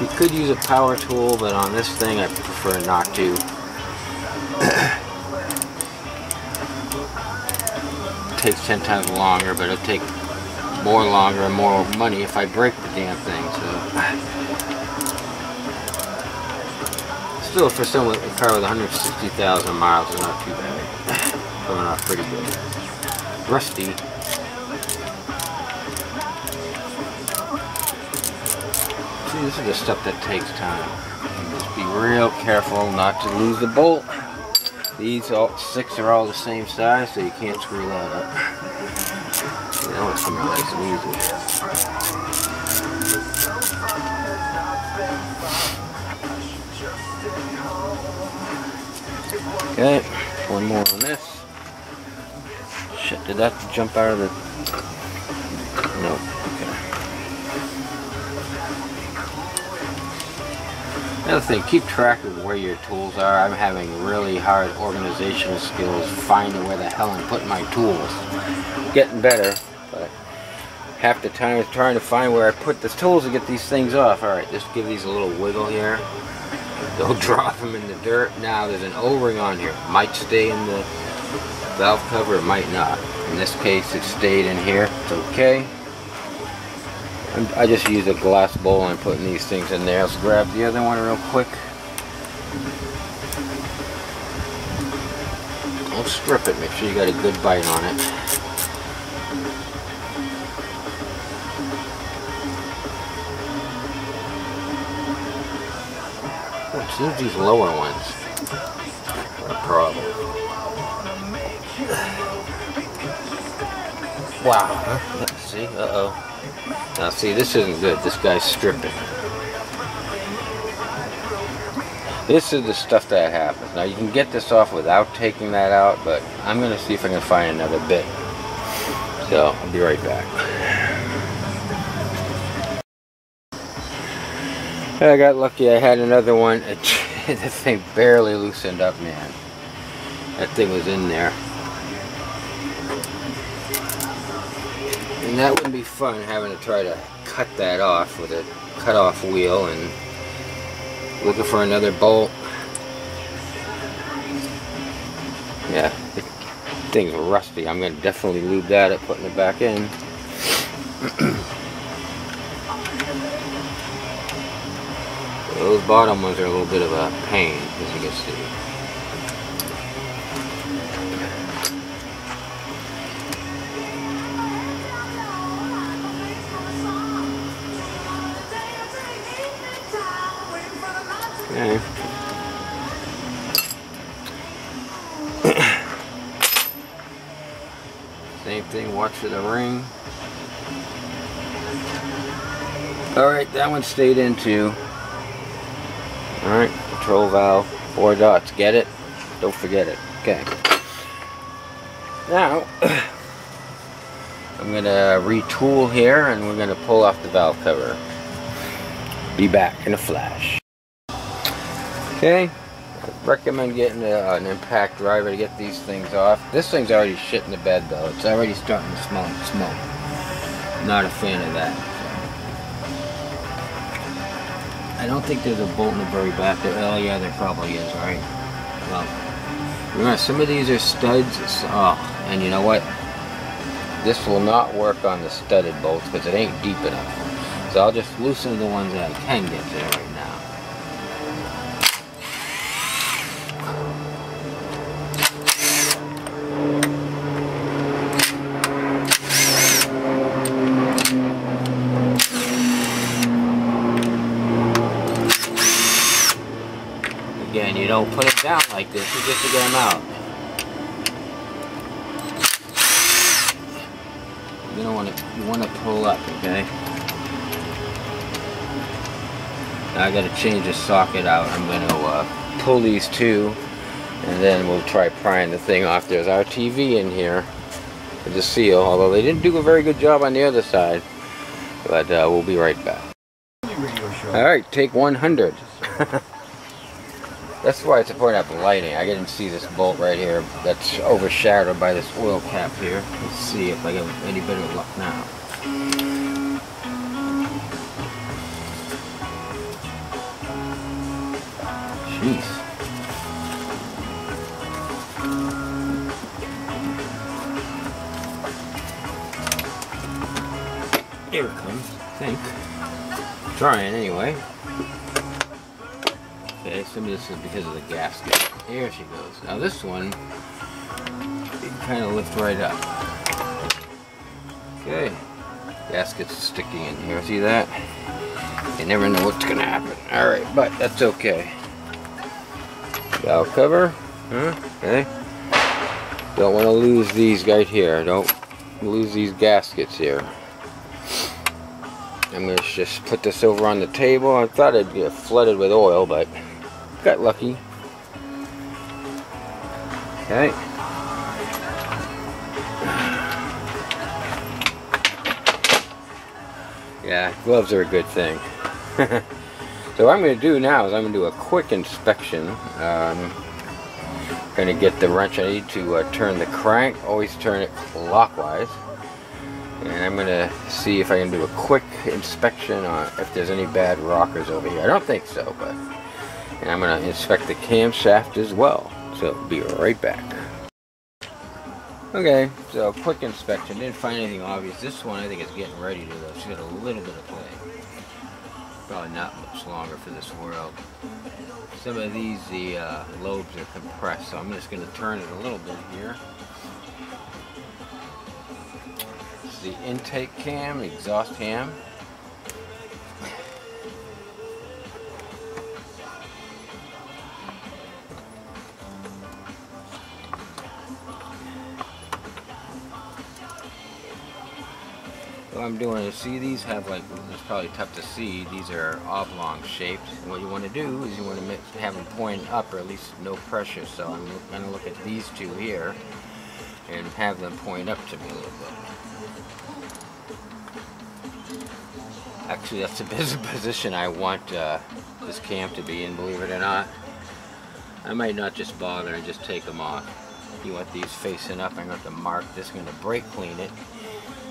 you could use a power tool, but on this thing I prefer not to. it takes 10 times longer, but it'll take more longer and more money if I break the damn thing. So Still, for someone a car with 160,000 miles is not too bad. Coming off pretty good. Rusty, This is the stuff that takes time. Just be real careful not to lose the bolt. These all six are all the same size, so you can't screw that up. That one's coming nice and easy. Okay, one more on this. Shit, did that jump out of the... Another thing, keep track of where your tools are. I'm having really hard organizational skills finding where the hell I'm putting my tools. Getting better, but half the time trying to find where I put the tools to get these things off. Alright, just give these a little wiggle here. Don't drop them in the dirt. Now there's an O-ring on here. Might stay in the valve cover, might not. In this case, it stayed in here. It's okay. I just used a glass bowl and putting these things in there. Let's grab the other one real quick. Don't strip it. Make sure you got a good bite on it. Oh, it's these lower ones. What a problem. Wow. Let's see. Uh-oh. Now see, this isn't good. This guy's stripping. This is the stuff that happens. Now you can get this off without taking that out, but I'm going to see if I can find another bit. So, I'll be right back. I got lucky I had another one. the thing barely loosened up, man. That thing was in there. And that wouldn't be fun having to try to cut that off with a cut off wheel and looking for another bolt. Yeah, the thing's rusty. I'm going to definitely lube that up putting it back in. Those bottom ones are a little bit of a pain, as you can see. Mm. Okay. Same thing, watch for the ring. Alright, that one stayed in too. Alright, control valve, four dots, get it? Don't forget it. Okay. Now, I'm going to retool here and we're going to pull off the valve cover. Be back in a flash. Okay, recommend getting a, an impact driver to get these things off. This thing's already shit in the bed though. It's already starting to smell smoke. Not a fan of that. I don't think there's a bolt in the very back there. Oh yeah, there probably is, right? Well, remember some of these are studs. Oh, and you know what? This will not work on the studded bolts because it ain't deep enough. So I'll just loosen the ones that I can get there right put it down like this, you just to get them out. You don't want to, you want to pull up, okay? Now I got to change the socket out. I'm going to uh, pull these two, and then we'll try prying the thing off. There's RTV in here with the seal, although they didn't do a very good job on the other side. But uh, we'll be right back. Alright, take 100. That's why it's important to have lighting. I didn't see this bolt right here that's overshadowed by this oil cap here. Let's see if I get any better luck now. Jeez. Here it comes, I think. Trying anyway. Of this is because of the gasket. Here she goes. Now this one, you kind of lift right up. Okay. Gasket's sticking in here. See that? You never know what's gonna happen. Alright, but that's okay. Valve cover. Huh? Okay. Don't want to lose these right here. Don't lose these gaskets here. I'm going to just put this over on the table. I thought it'd get flooded with oil, but got lucky. Okay. Yeah, gloves are a good thing. so what I'm going to do now is I'm going to do a quick inspection. Um, going to get the wrench I need to uh, turn the crank. Always turn it clockwise. And I'm going to see if I can do a quick inspection on if there's any bad rockers over here. I don't think so, but... And I'm going to inspect the camshaft as well. So, be right back. Okay, so quick inspection. Didn't find anything obvious. This one I think is getting ready to though. She's got a little bit of play. Probably not much longer for this world. Some of these, the uh, lobes are compressed, so I'm just going to turn it a little bit here. The intake cam, exhaust cam. What I'm doing is see these have like it's probably tough to see. These are oblong shaped. And what you want to do is you want to have them point up or at least no pressure. So I'm going to look at these two here and have them point up to me a little bit. Actually, that's the position I want uh, this cam to be in, believe it or not. I might not just bother and just take them off. You want these facing up, I'm going to mark this, I'm going to brake clean it.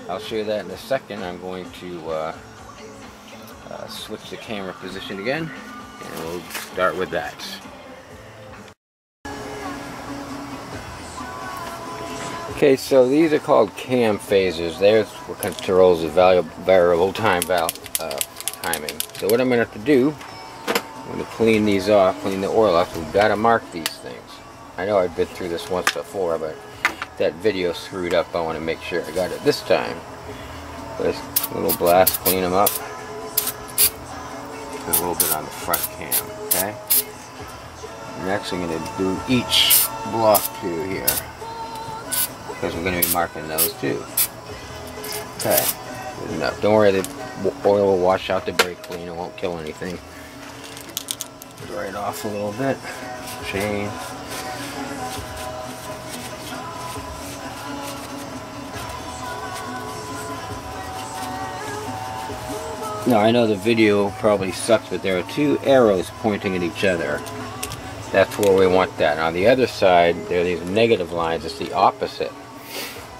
I'll show you that in a second. I'm going to uh, uh, switch the camera position again, and we'll start with that. Okay, so these are called cam phasers. There's what controls the variable time valve uh, timing. So what I'm going to have to do, I'm going to clean these off, clean the oil off. We've got to mark these things. I know I've been through this once before, but that video screwed up. I want to make sure I got it this time. This little blast, clean them up. a little bit on the front cam, okay? Next, I'm going to do each block too here because we're going to be marking those too. Okay, good enough. Don't worry, the oil will wash out the brake clean. It won't kill anything. It off a little bit. Chain. Now I know the video probably sucks, but there are two arrows pointing at each other. That's where we want that. On the other side, there are these negative lines. It's the opposite.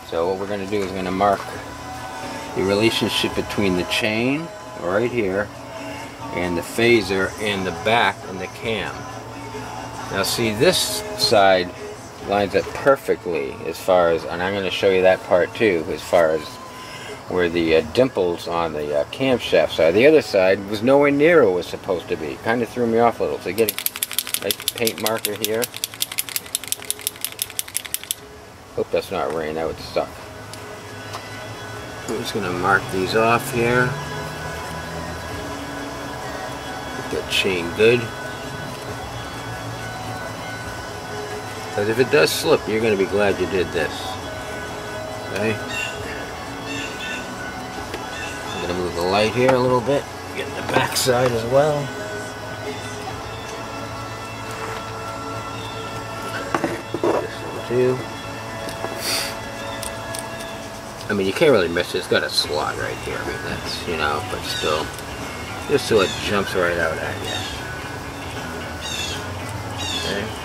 So what we're going to do is we're going to mark the relationship between the chain right here and the phaser in the back and the cam. Now see this side lines up perfectly as far as, and I'm going to show you that part too, as far as where the uh, dimples on the uh, camshaft side. The other side was nowhere near where it was supposed to be. Kind of threw me off a little. So get a nice paint marker here. Hope that's not rain, that would suck. I'm just going to mark these off here. Get that chain good. Because if it does slip, you're going to be glad you did this. Okay? Move the light here a little bit. Get the back side as well. This one too. I mean, you can't really miss it. It's got a slot right here. I mean, that's, you know, but still. Just so it jumps right out at you. Okay.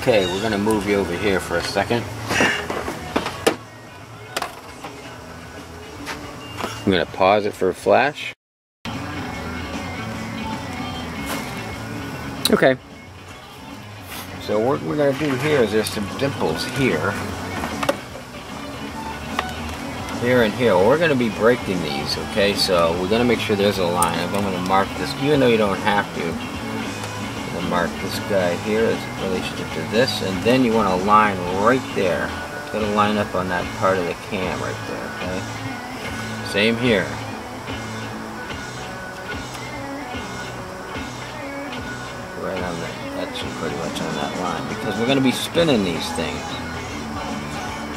Okay, we're going to move you over here for a second. I'm going to pause it for a flash. Okay. So what we're going to do here is there's some dimples here. Here and here. We're going to be breaking these, okay? So we're going to make sure there's a line. I'm going to mark this, even though you don't have to. To mark this guy here as relationship to this. And then you want a line right there. It's going to line up on that part of the cam right there, okay? Same here. Right on that, that's pretty much on that line because we're going to be spinning these things.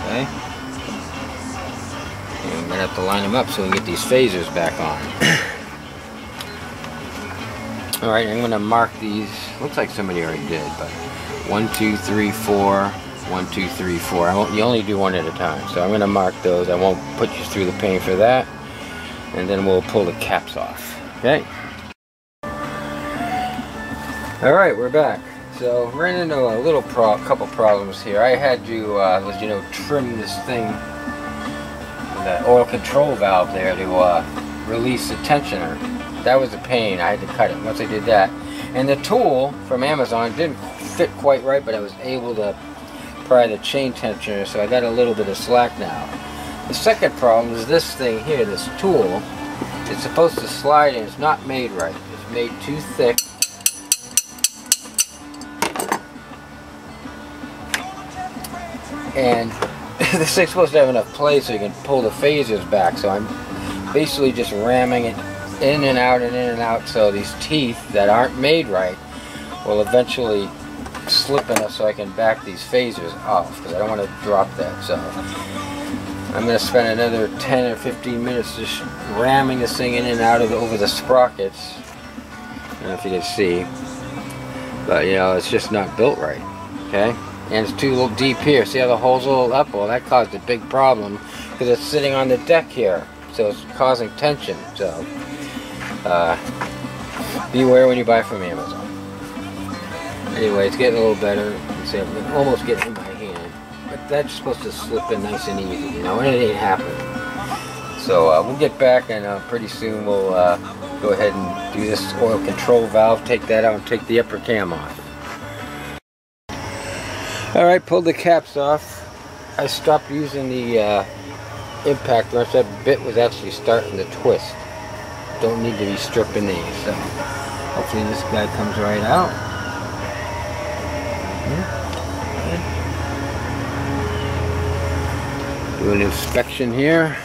Okay? And we're going to have to line them up so we can get these phasers back on. Alright, I'm going to mark these. Looks like somebody already did, but one, two, three, four, one, two, three, four. I won't, you only do one at a time. So I'm to mark those. I won't put you through the pain for that. And then we'll pull the caps off. Okay. Alright, we're back. So ran into a little pro couple problems here. I had to, uh, you know, trim this thing, the oil control valve there to uh, release the tensioner. That was a pain. I had to cut it once I did that. And the tool from Amazon didn't fit quite right, but I was able to pry the chain tensioner, so I got a little bit of slack now. The second problem is this thing here, this tool. It's supposed to slide and it's not made right. It's made too thick. And this thing's supposed to have enough play so you can pull the phasers back. So I'm basically just ramming it in and out and in and out so these teeth that aren't made right will eventually slip enough so I can back these phasers off because I don't want to drop that so. I'm going to spend another 10 or 15 minutes just ramming this thing in and out of the, over the sprockets. I don't know if you can see but you know it's just not built right okay? And it's too little deep here. See how the hole's a little up? Well that caused a big problem because it's sitting on the deck here so it's causing tension so uh, beware when you buy from Amazon. Anyway it's getting a little better. I'm almost getting in my hand. But that's supposed to slip in nice and easy you know and it ain't happening. So uh, we'll get back and uh, pretty soon we'll uh, go ahead and do this oil control valve take that out and take the upper cam off. Alright pulled the caps off. I stopped using the uh, impact wrench. That bit was actually starting to twist don't need to be stripping these so hopefully this guy comes right out. Do an inspection here.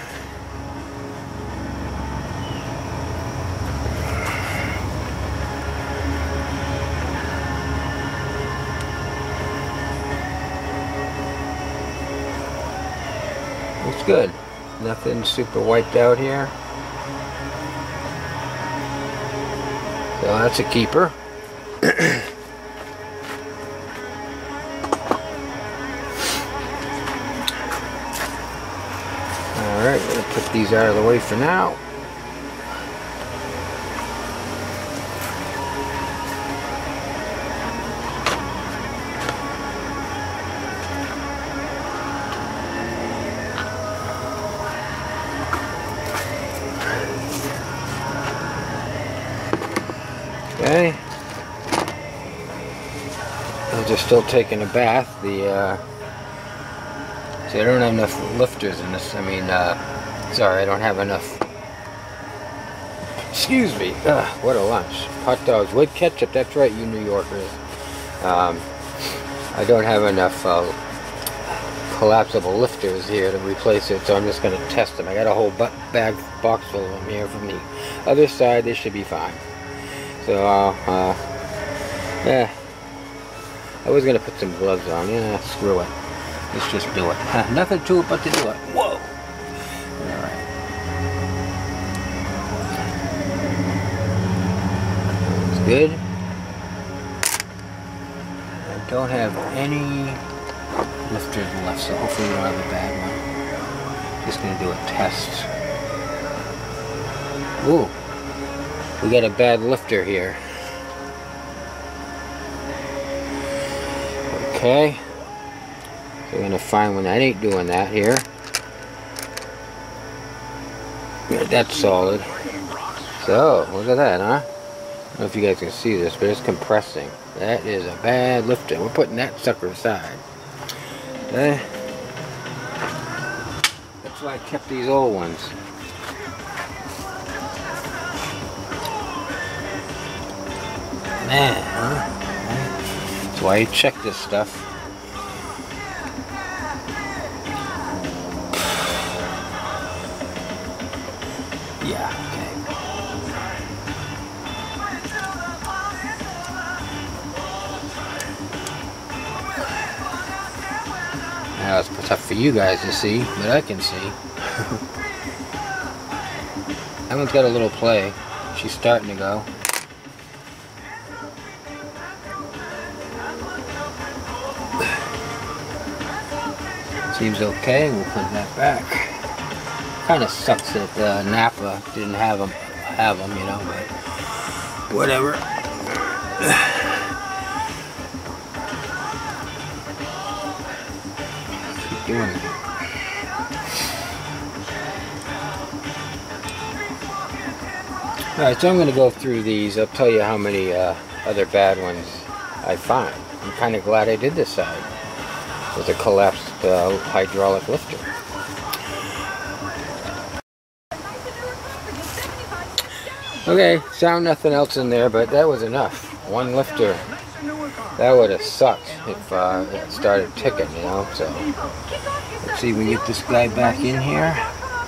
Looks good. Nothing super wiped out here so that's a keeper Alright, we're going to put these out of the way for now. Still taking a bath. The uh, See, I don't have enough lifters in this. I mean, uh, sorry, I don't have enough. Excuse me. Ugh, what a lunch. Hot dogs with ketchup. That's right, you New Yorkers. Um, I don't have enough uh, collapsible lifters here to replace it, so I'm just going to test them. I got a whole bag box full of them here from the other side. They should be fine. So, uh, uh yeah. I was to put some gloves on. Yeah, screw it. Let's just do it. Huh, nothing to it but to do it. Whoa! Alright. It's good. I don't have any lifters left, so hopefully we don't have a bad one. Just gonna do a test. Ooh. We got a bad lifter here. Okay. We're gonna find one that ain't doing that here. That's solid. So, look at that, huh? I don't know if you guys can see this, but it's compressing. That is a bad lifter. We're putting that sucker aside. Okay? That's why I kept these old ones. Man, huh? That's why you check this stuff. Yeah, okay. Now it's tough for you guys to see, but I can see. that one's got a little play. She's starting to go. Seems okay, we'll put that back kind of sucks that uh, Napa didn't have them, have them, you know, but whatever. Keep doing it. Alright, so I'm going to go through these. I'll tell you how many uh, other bad ones I find. I'm kind of glad I did this side with a collapsed uh, hydraulic lifter. Okay, found nothing else in there, but that was enough. One lifter. That would have sucked if uh, it started ticking, you know, so. Let's see if we get this guy back in here.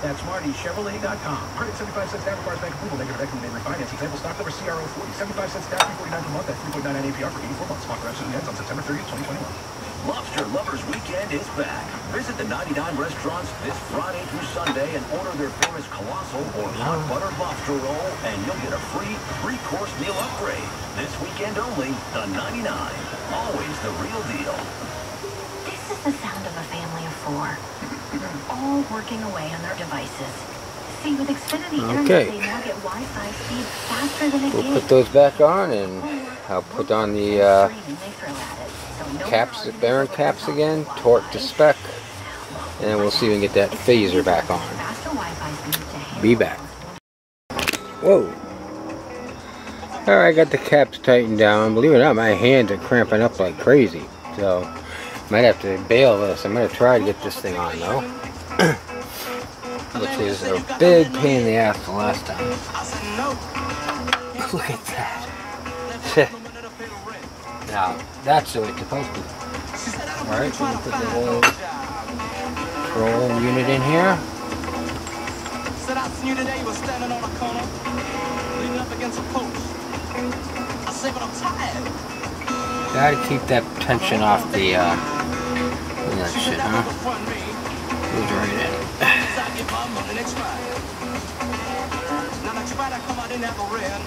That's MartyChevrolet.com. Credit 75 cents down requires bank approval. Negative equity may refinance. Example stock number CRO40. 75 cents down, 349 per month. That's 3.99 APR for 84 months. Spot correction ends on September 30th, 2021. Lobster Lovers Weekend is back. Visit the 99 restaurants this Friday through Sunday and order their famous colossal or hot butter lobster roll, and you'll get a free three-course meal upgrade. This weekend only, the 99. Always the real deal. This is the sound of a family of four, all working away on their devices. See, with Xfinity Okay. Internet, they now get Wi-Fi speed faster than a We'll gig. put those back on and I'll put on the uh, Screaming they throw at it. So no caps, bearing caps again, torque to spec, and we'll see if we can get that phaser back on. Faster Wi-Fi speed to handle Be back. Whoa. Alright, I got the caps tightened down. Believe it or not, my hands are cramping up like crazy. So, might have to bail this. I'm going to try to get this thing on though. Which is a big pain in the ass the last time. Look at that. Now, that's the way it's supposed to be. Alright, so we put the whole unit in here. You you standing on a corner, leaning up against a post. I but I'm tired. Gotta keep that tension off the, uh, that shit, huh? Goes right in. Now come out that red.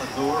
The door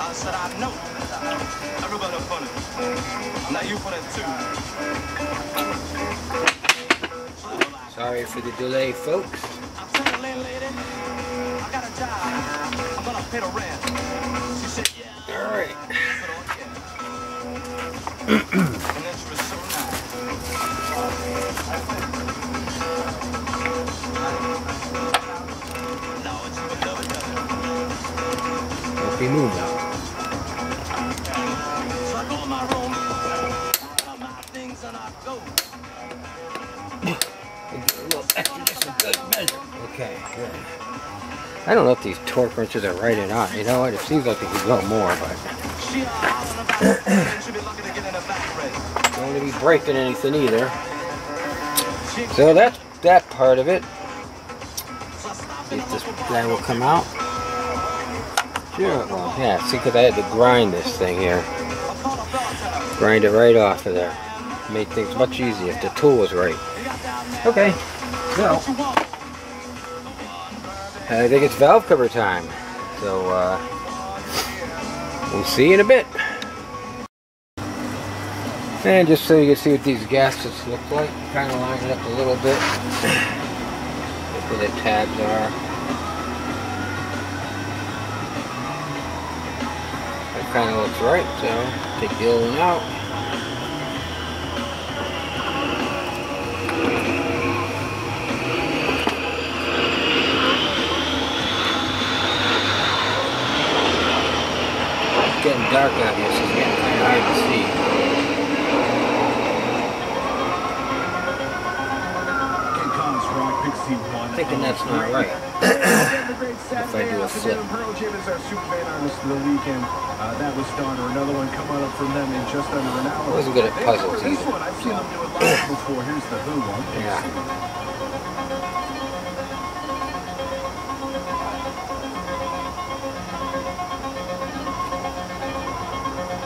I said, I know. Everybody funny. Now you funny too. sorry for the delay, folks. I the landlady, I got a job. I'm gonna pay the rent. She said, yeah. Alright. I said, oh, yeah. and then she was so nice. I go. Okay, good. I don't know if these torque wrenches are right or not. You know what? It seems like they could go more, but She hollering about it. She be lucky to get in the back race. don't want to be breaking anything either. So that's that part of it. if this guy will come out. Sure. Yeah. See, because I had to grind this thing here. I called a bartender. Grind it right off of there. Made things much easier if the tool was right. He got down there. Okay. So, What you want? I think it's valve cover time. So, uh, we'll see you in a bit. And just so you can see what these gaskets look like, kind of line it up a little bit. Look where the tabs are. Kind of looks right, so take the old one out. It's getting dark out here, so it's getting kind of hard to see. King Kong's Rock Pixy One. Thinking that's not right. If I do a flip. Pearl Jam is our Superman artist of the weekend. Uh, that was Donner. Another one coming up from them in just under an hour. I wasn't good at puzzles This one, I've seen them do it live before. Here's the Who one. Yeah.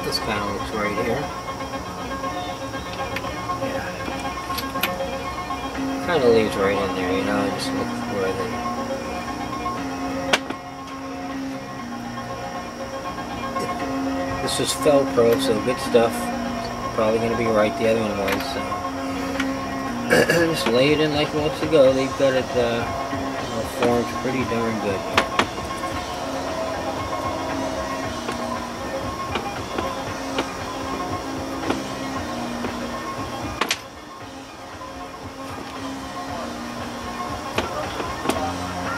This kind of looks right here. Yeah. Kind of leaves right in there, you know, just look This is Felpro, so good stuff. Probably going to be right the other one was. So. Just laid in like months ago. They've got it uh, formed pretty darn good.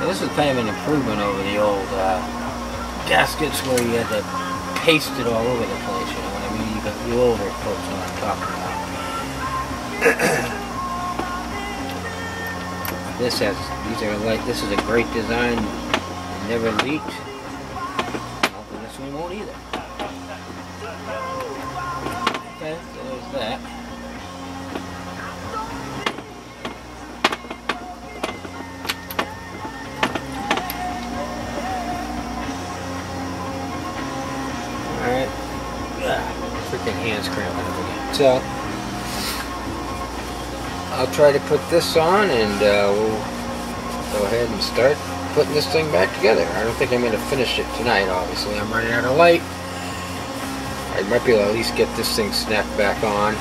this is kind of an improvement over the old uh, gaskets where you had to paste it all over the place, you know what I mean? You got the older folks know what I'm talking about. this has, these are like, this is a great design, never leaked. Hopefully this one won't either. Okay, so there's that. Again. So, I'll try to put this on and uh, we'll go ahead and start putting this thing back together. I don't think I'm going to finish it tonight, obviously. I'm running out of light. I might be able to at least get this thing snapped back on.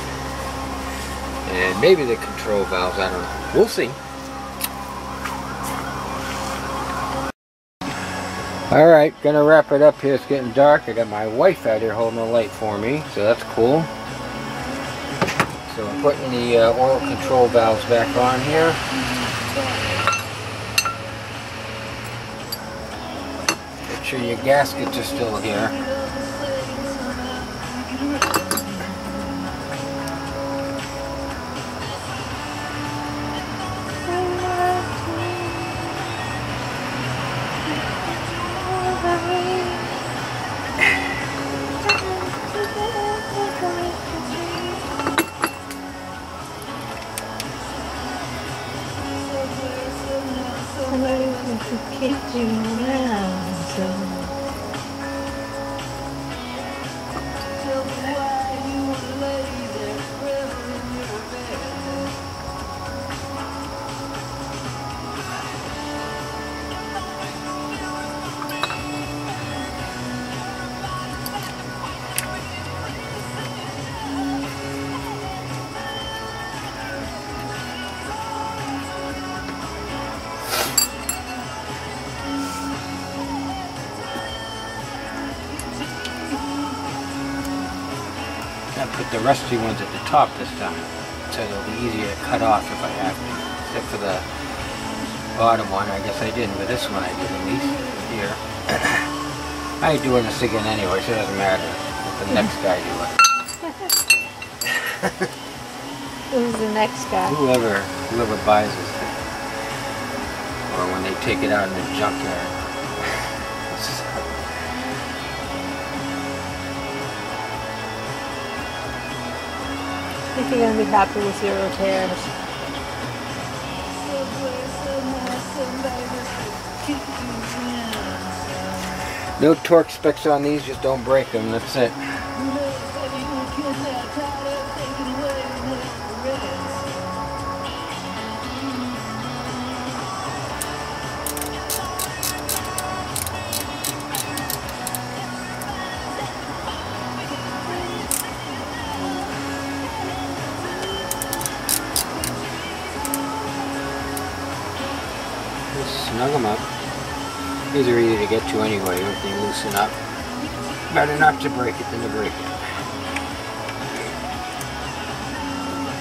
And maybe the control valves, I don't know. We'll see. Alright, gonna wrap it up here. It's getting dark. I got my wife out here holding the light for me, so that's cool. So I'm putting the uh, oil control valves back on here. Make sure your gaskets are still here. Rusty ones at the top this time, so it'll be easier to cut off if I have to. Except for the bottom one, I guess I didn't, but this one I did at least, here. I ain't doing this again anyway, so it doesn't matter. The next guy do it. Who's the next guy? Whoever, whoever buys this thing. Or when they take it out in the junkyard. Think you're gonna be happy with your repairs. No torque specs on these, just don't break them, that's it. Snug them up. These are easy to get to anyway, if they loosen up. Better not to break it than to break it.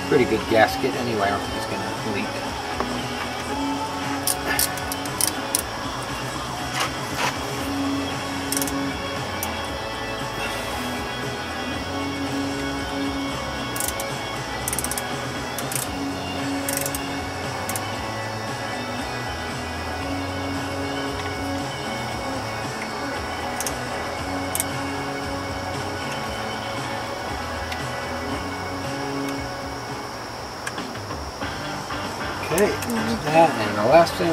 Pretty good gasket anyway, I don't think it's gonna leak.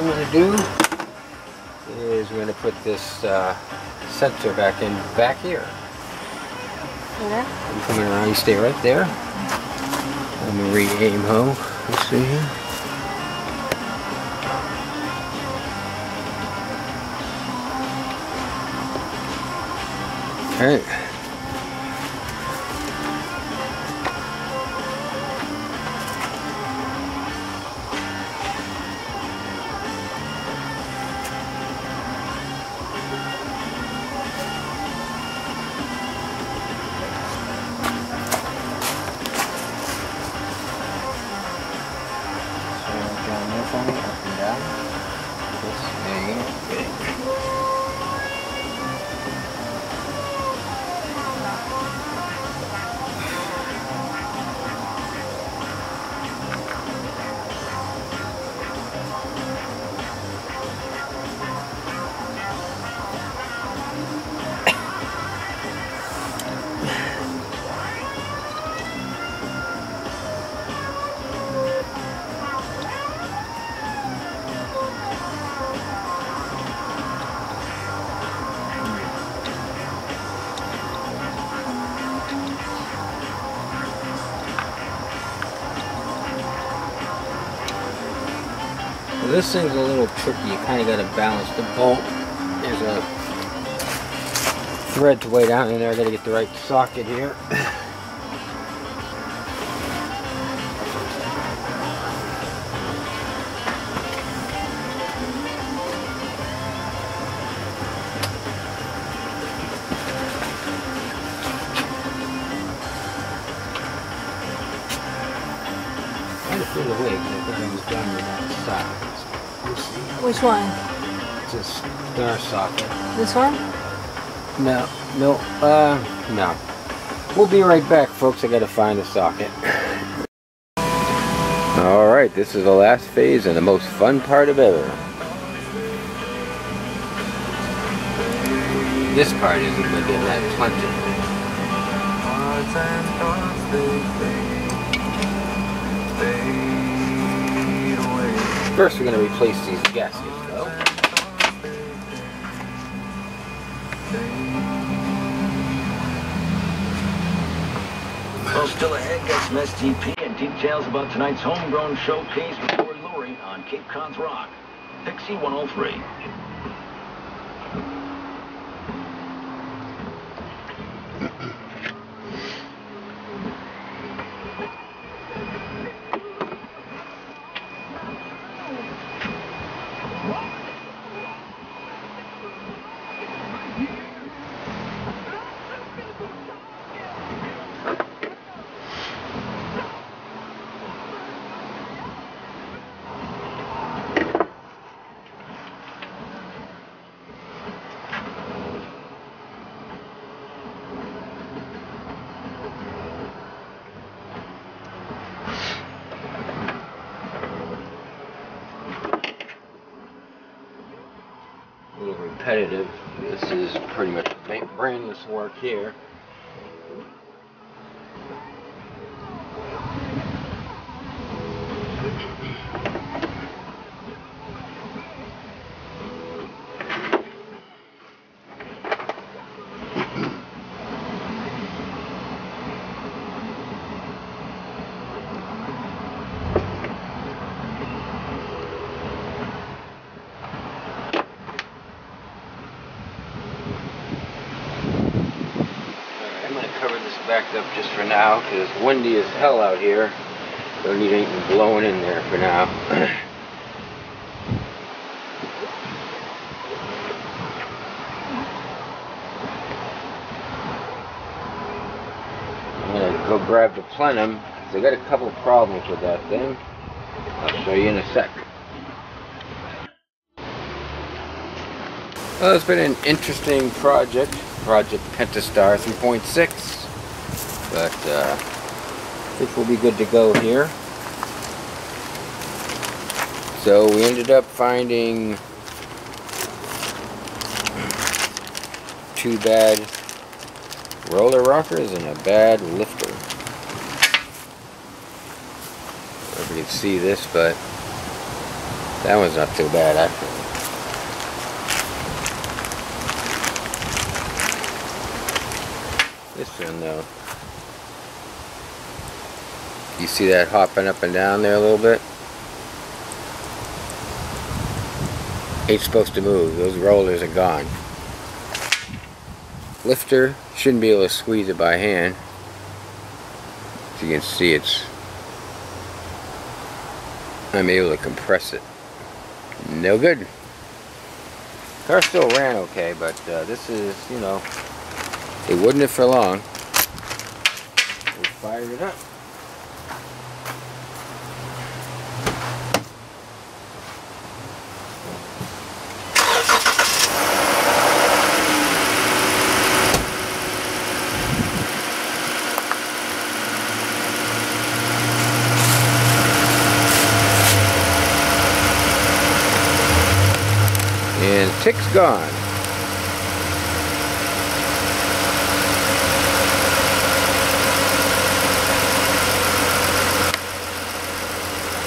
I'm going to do is we're going to put this uh, sensor back in back here. Yeah? I'm coming around, you stay right there. Let me re-aim home. Let's see here. Okay. Down in there. I got to get the right socket here. I had to feel the wig. I was done with that socket. Let's. Which one? It's a star socket. This one? No, no, uh, no. We'll be right back, folks. I gotta find a socket. Alright, this is the last phase and the most fun part of ever. This part isn't get that plenty. First, we're gonna replace these gaskets, Well, still ahead, got some STP and details about tonight's homegrown showcase Corey Lurie on Cape Cod's Rock. Pixy 103. a little repetitive. This is pretty much ba- brainless work here. Alright, I'm going to cover this back up just for now because it's windy as hell out here. Don't need anything blowing in there for now. I'm to go grab the plenum. I got a couple problems with that thing. I'll show you in a sec. Well, it's been an interesting project, Project Pentastar 3.6, but uh, I think we'll be good to go here. So we ended up finding two bad roller rockers and a bad lifter. I don't know if you can see this, but that one's not too bad actually. This one though. You see that hopping up and down there a little bit? Ain't supposed to move. Those rollers are gone. Lifter shouldn't be able to squeeze it by hand. As you can see it's I'm able to compress it. No good. Car still ran okay, but uh, this is, you know, it wouldn't have for long. We fired it up. Gone.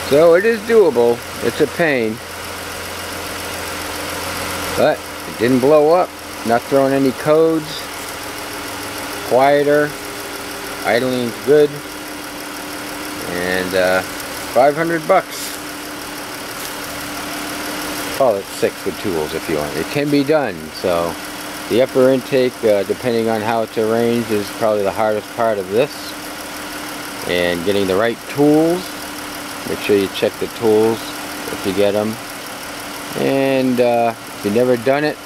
So it is doable. It's a pain. But it didn't blow up. Not throwing any codes. Quieter. Idling good. And uh, 500 bucks. Call it six with tools if you want. It can be done. So the upper intake, uh, depending on how it's arranged, is probably the hardest part of this. And getting the right tools. Make sure you check the tools if you get them. And uh, if you've never done it,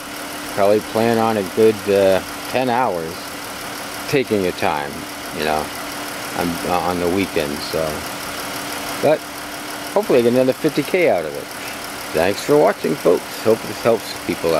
probably plan on a good uh, 10 hours taking your time, you know, on, on the weekend. So, but hopefully get another 50k out of it. Thanks for watching, folks. Hope this helps people out.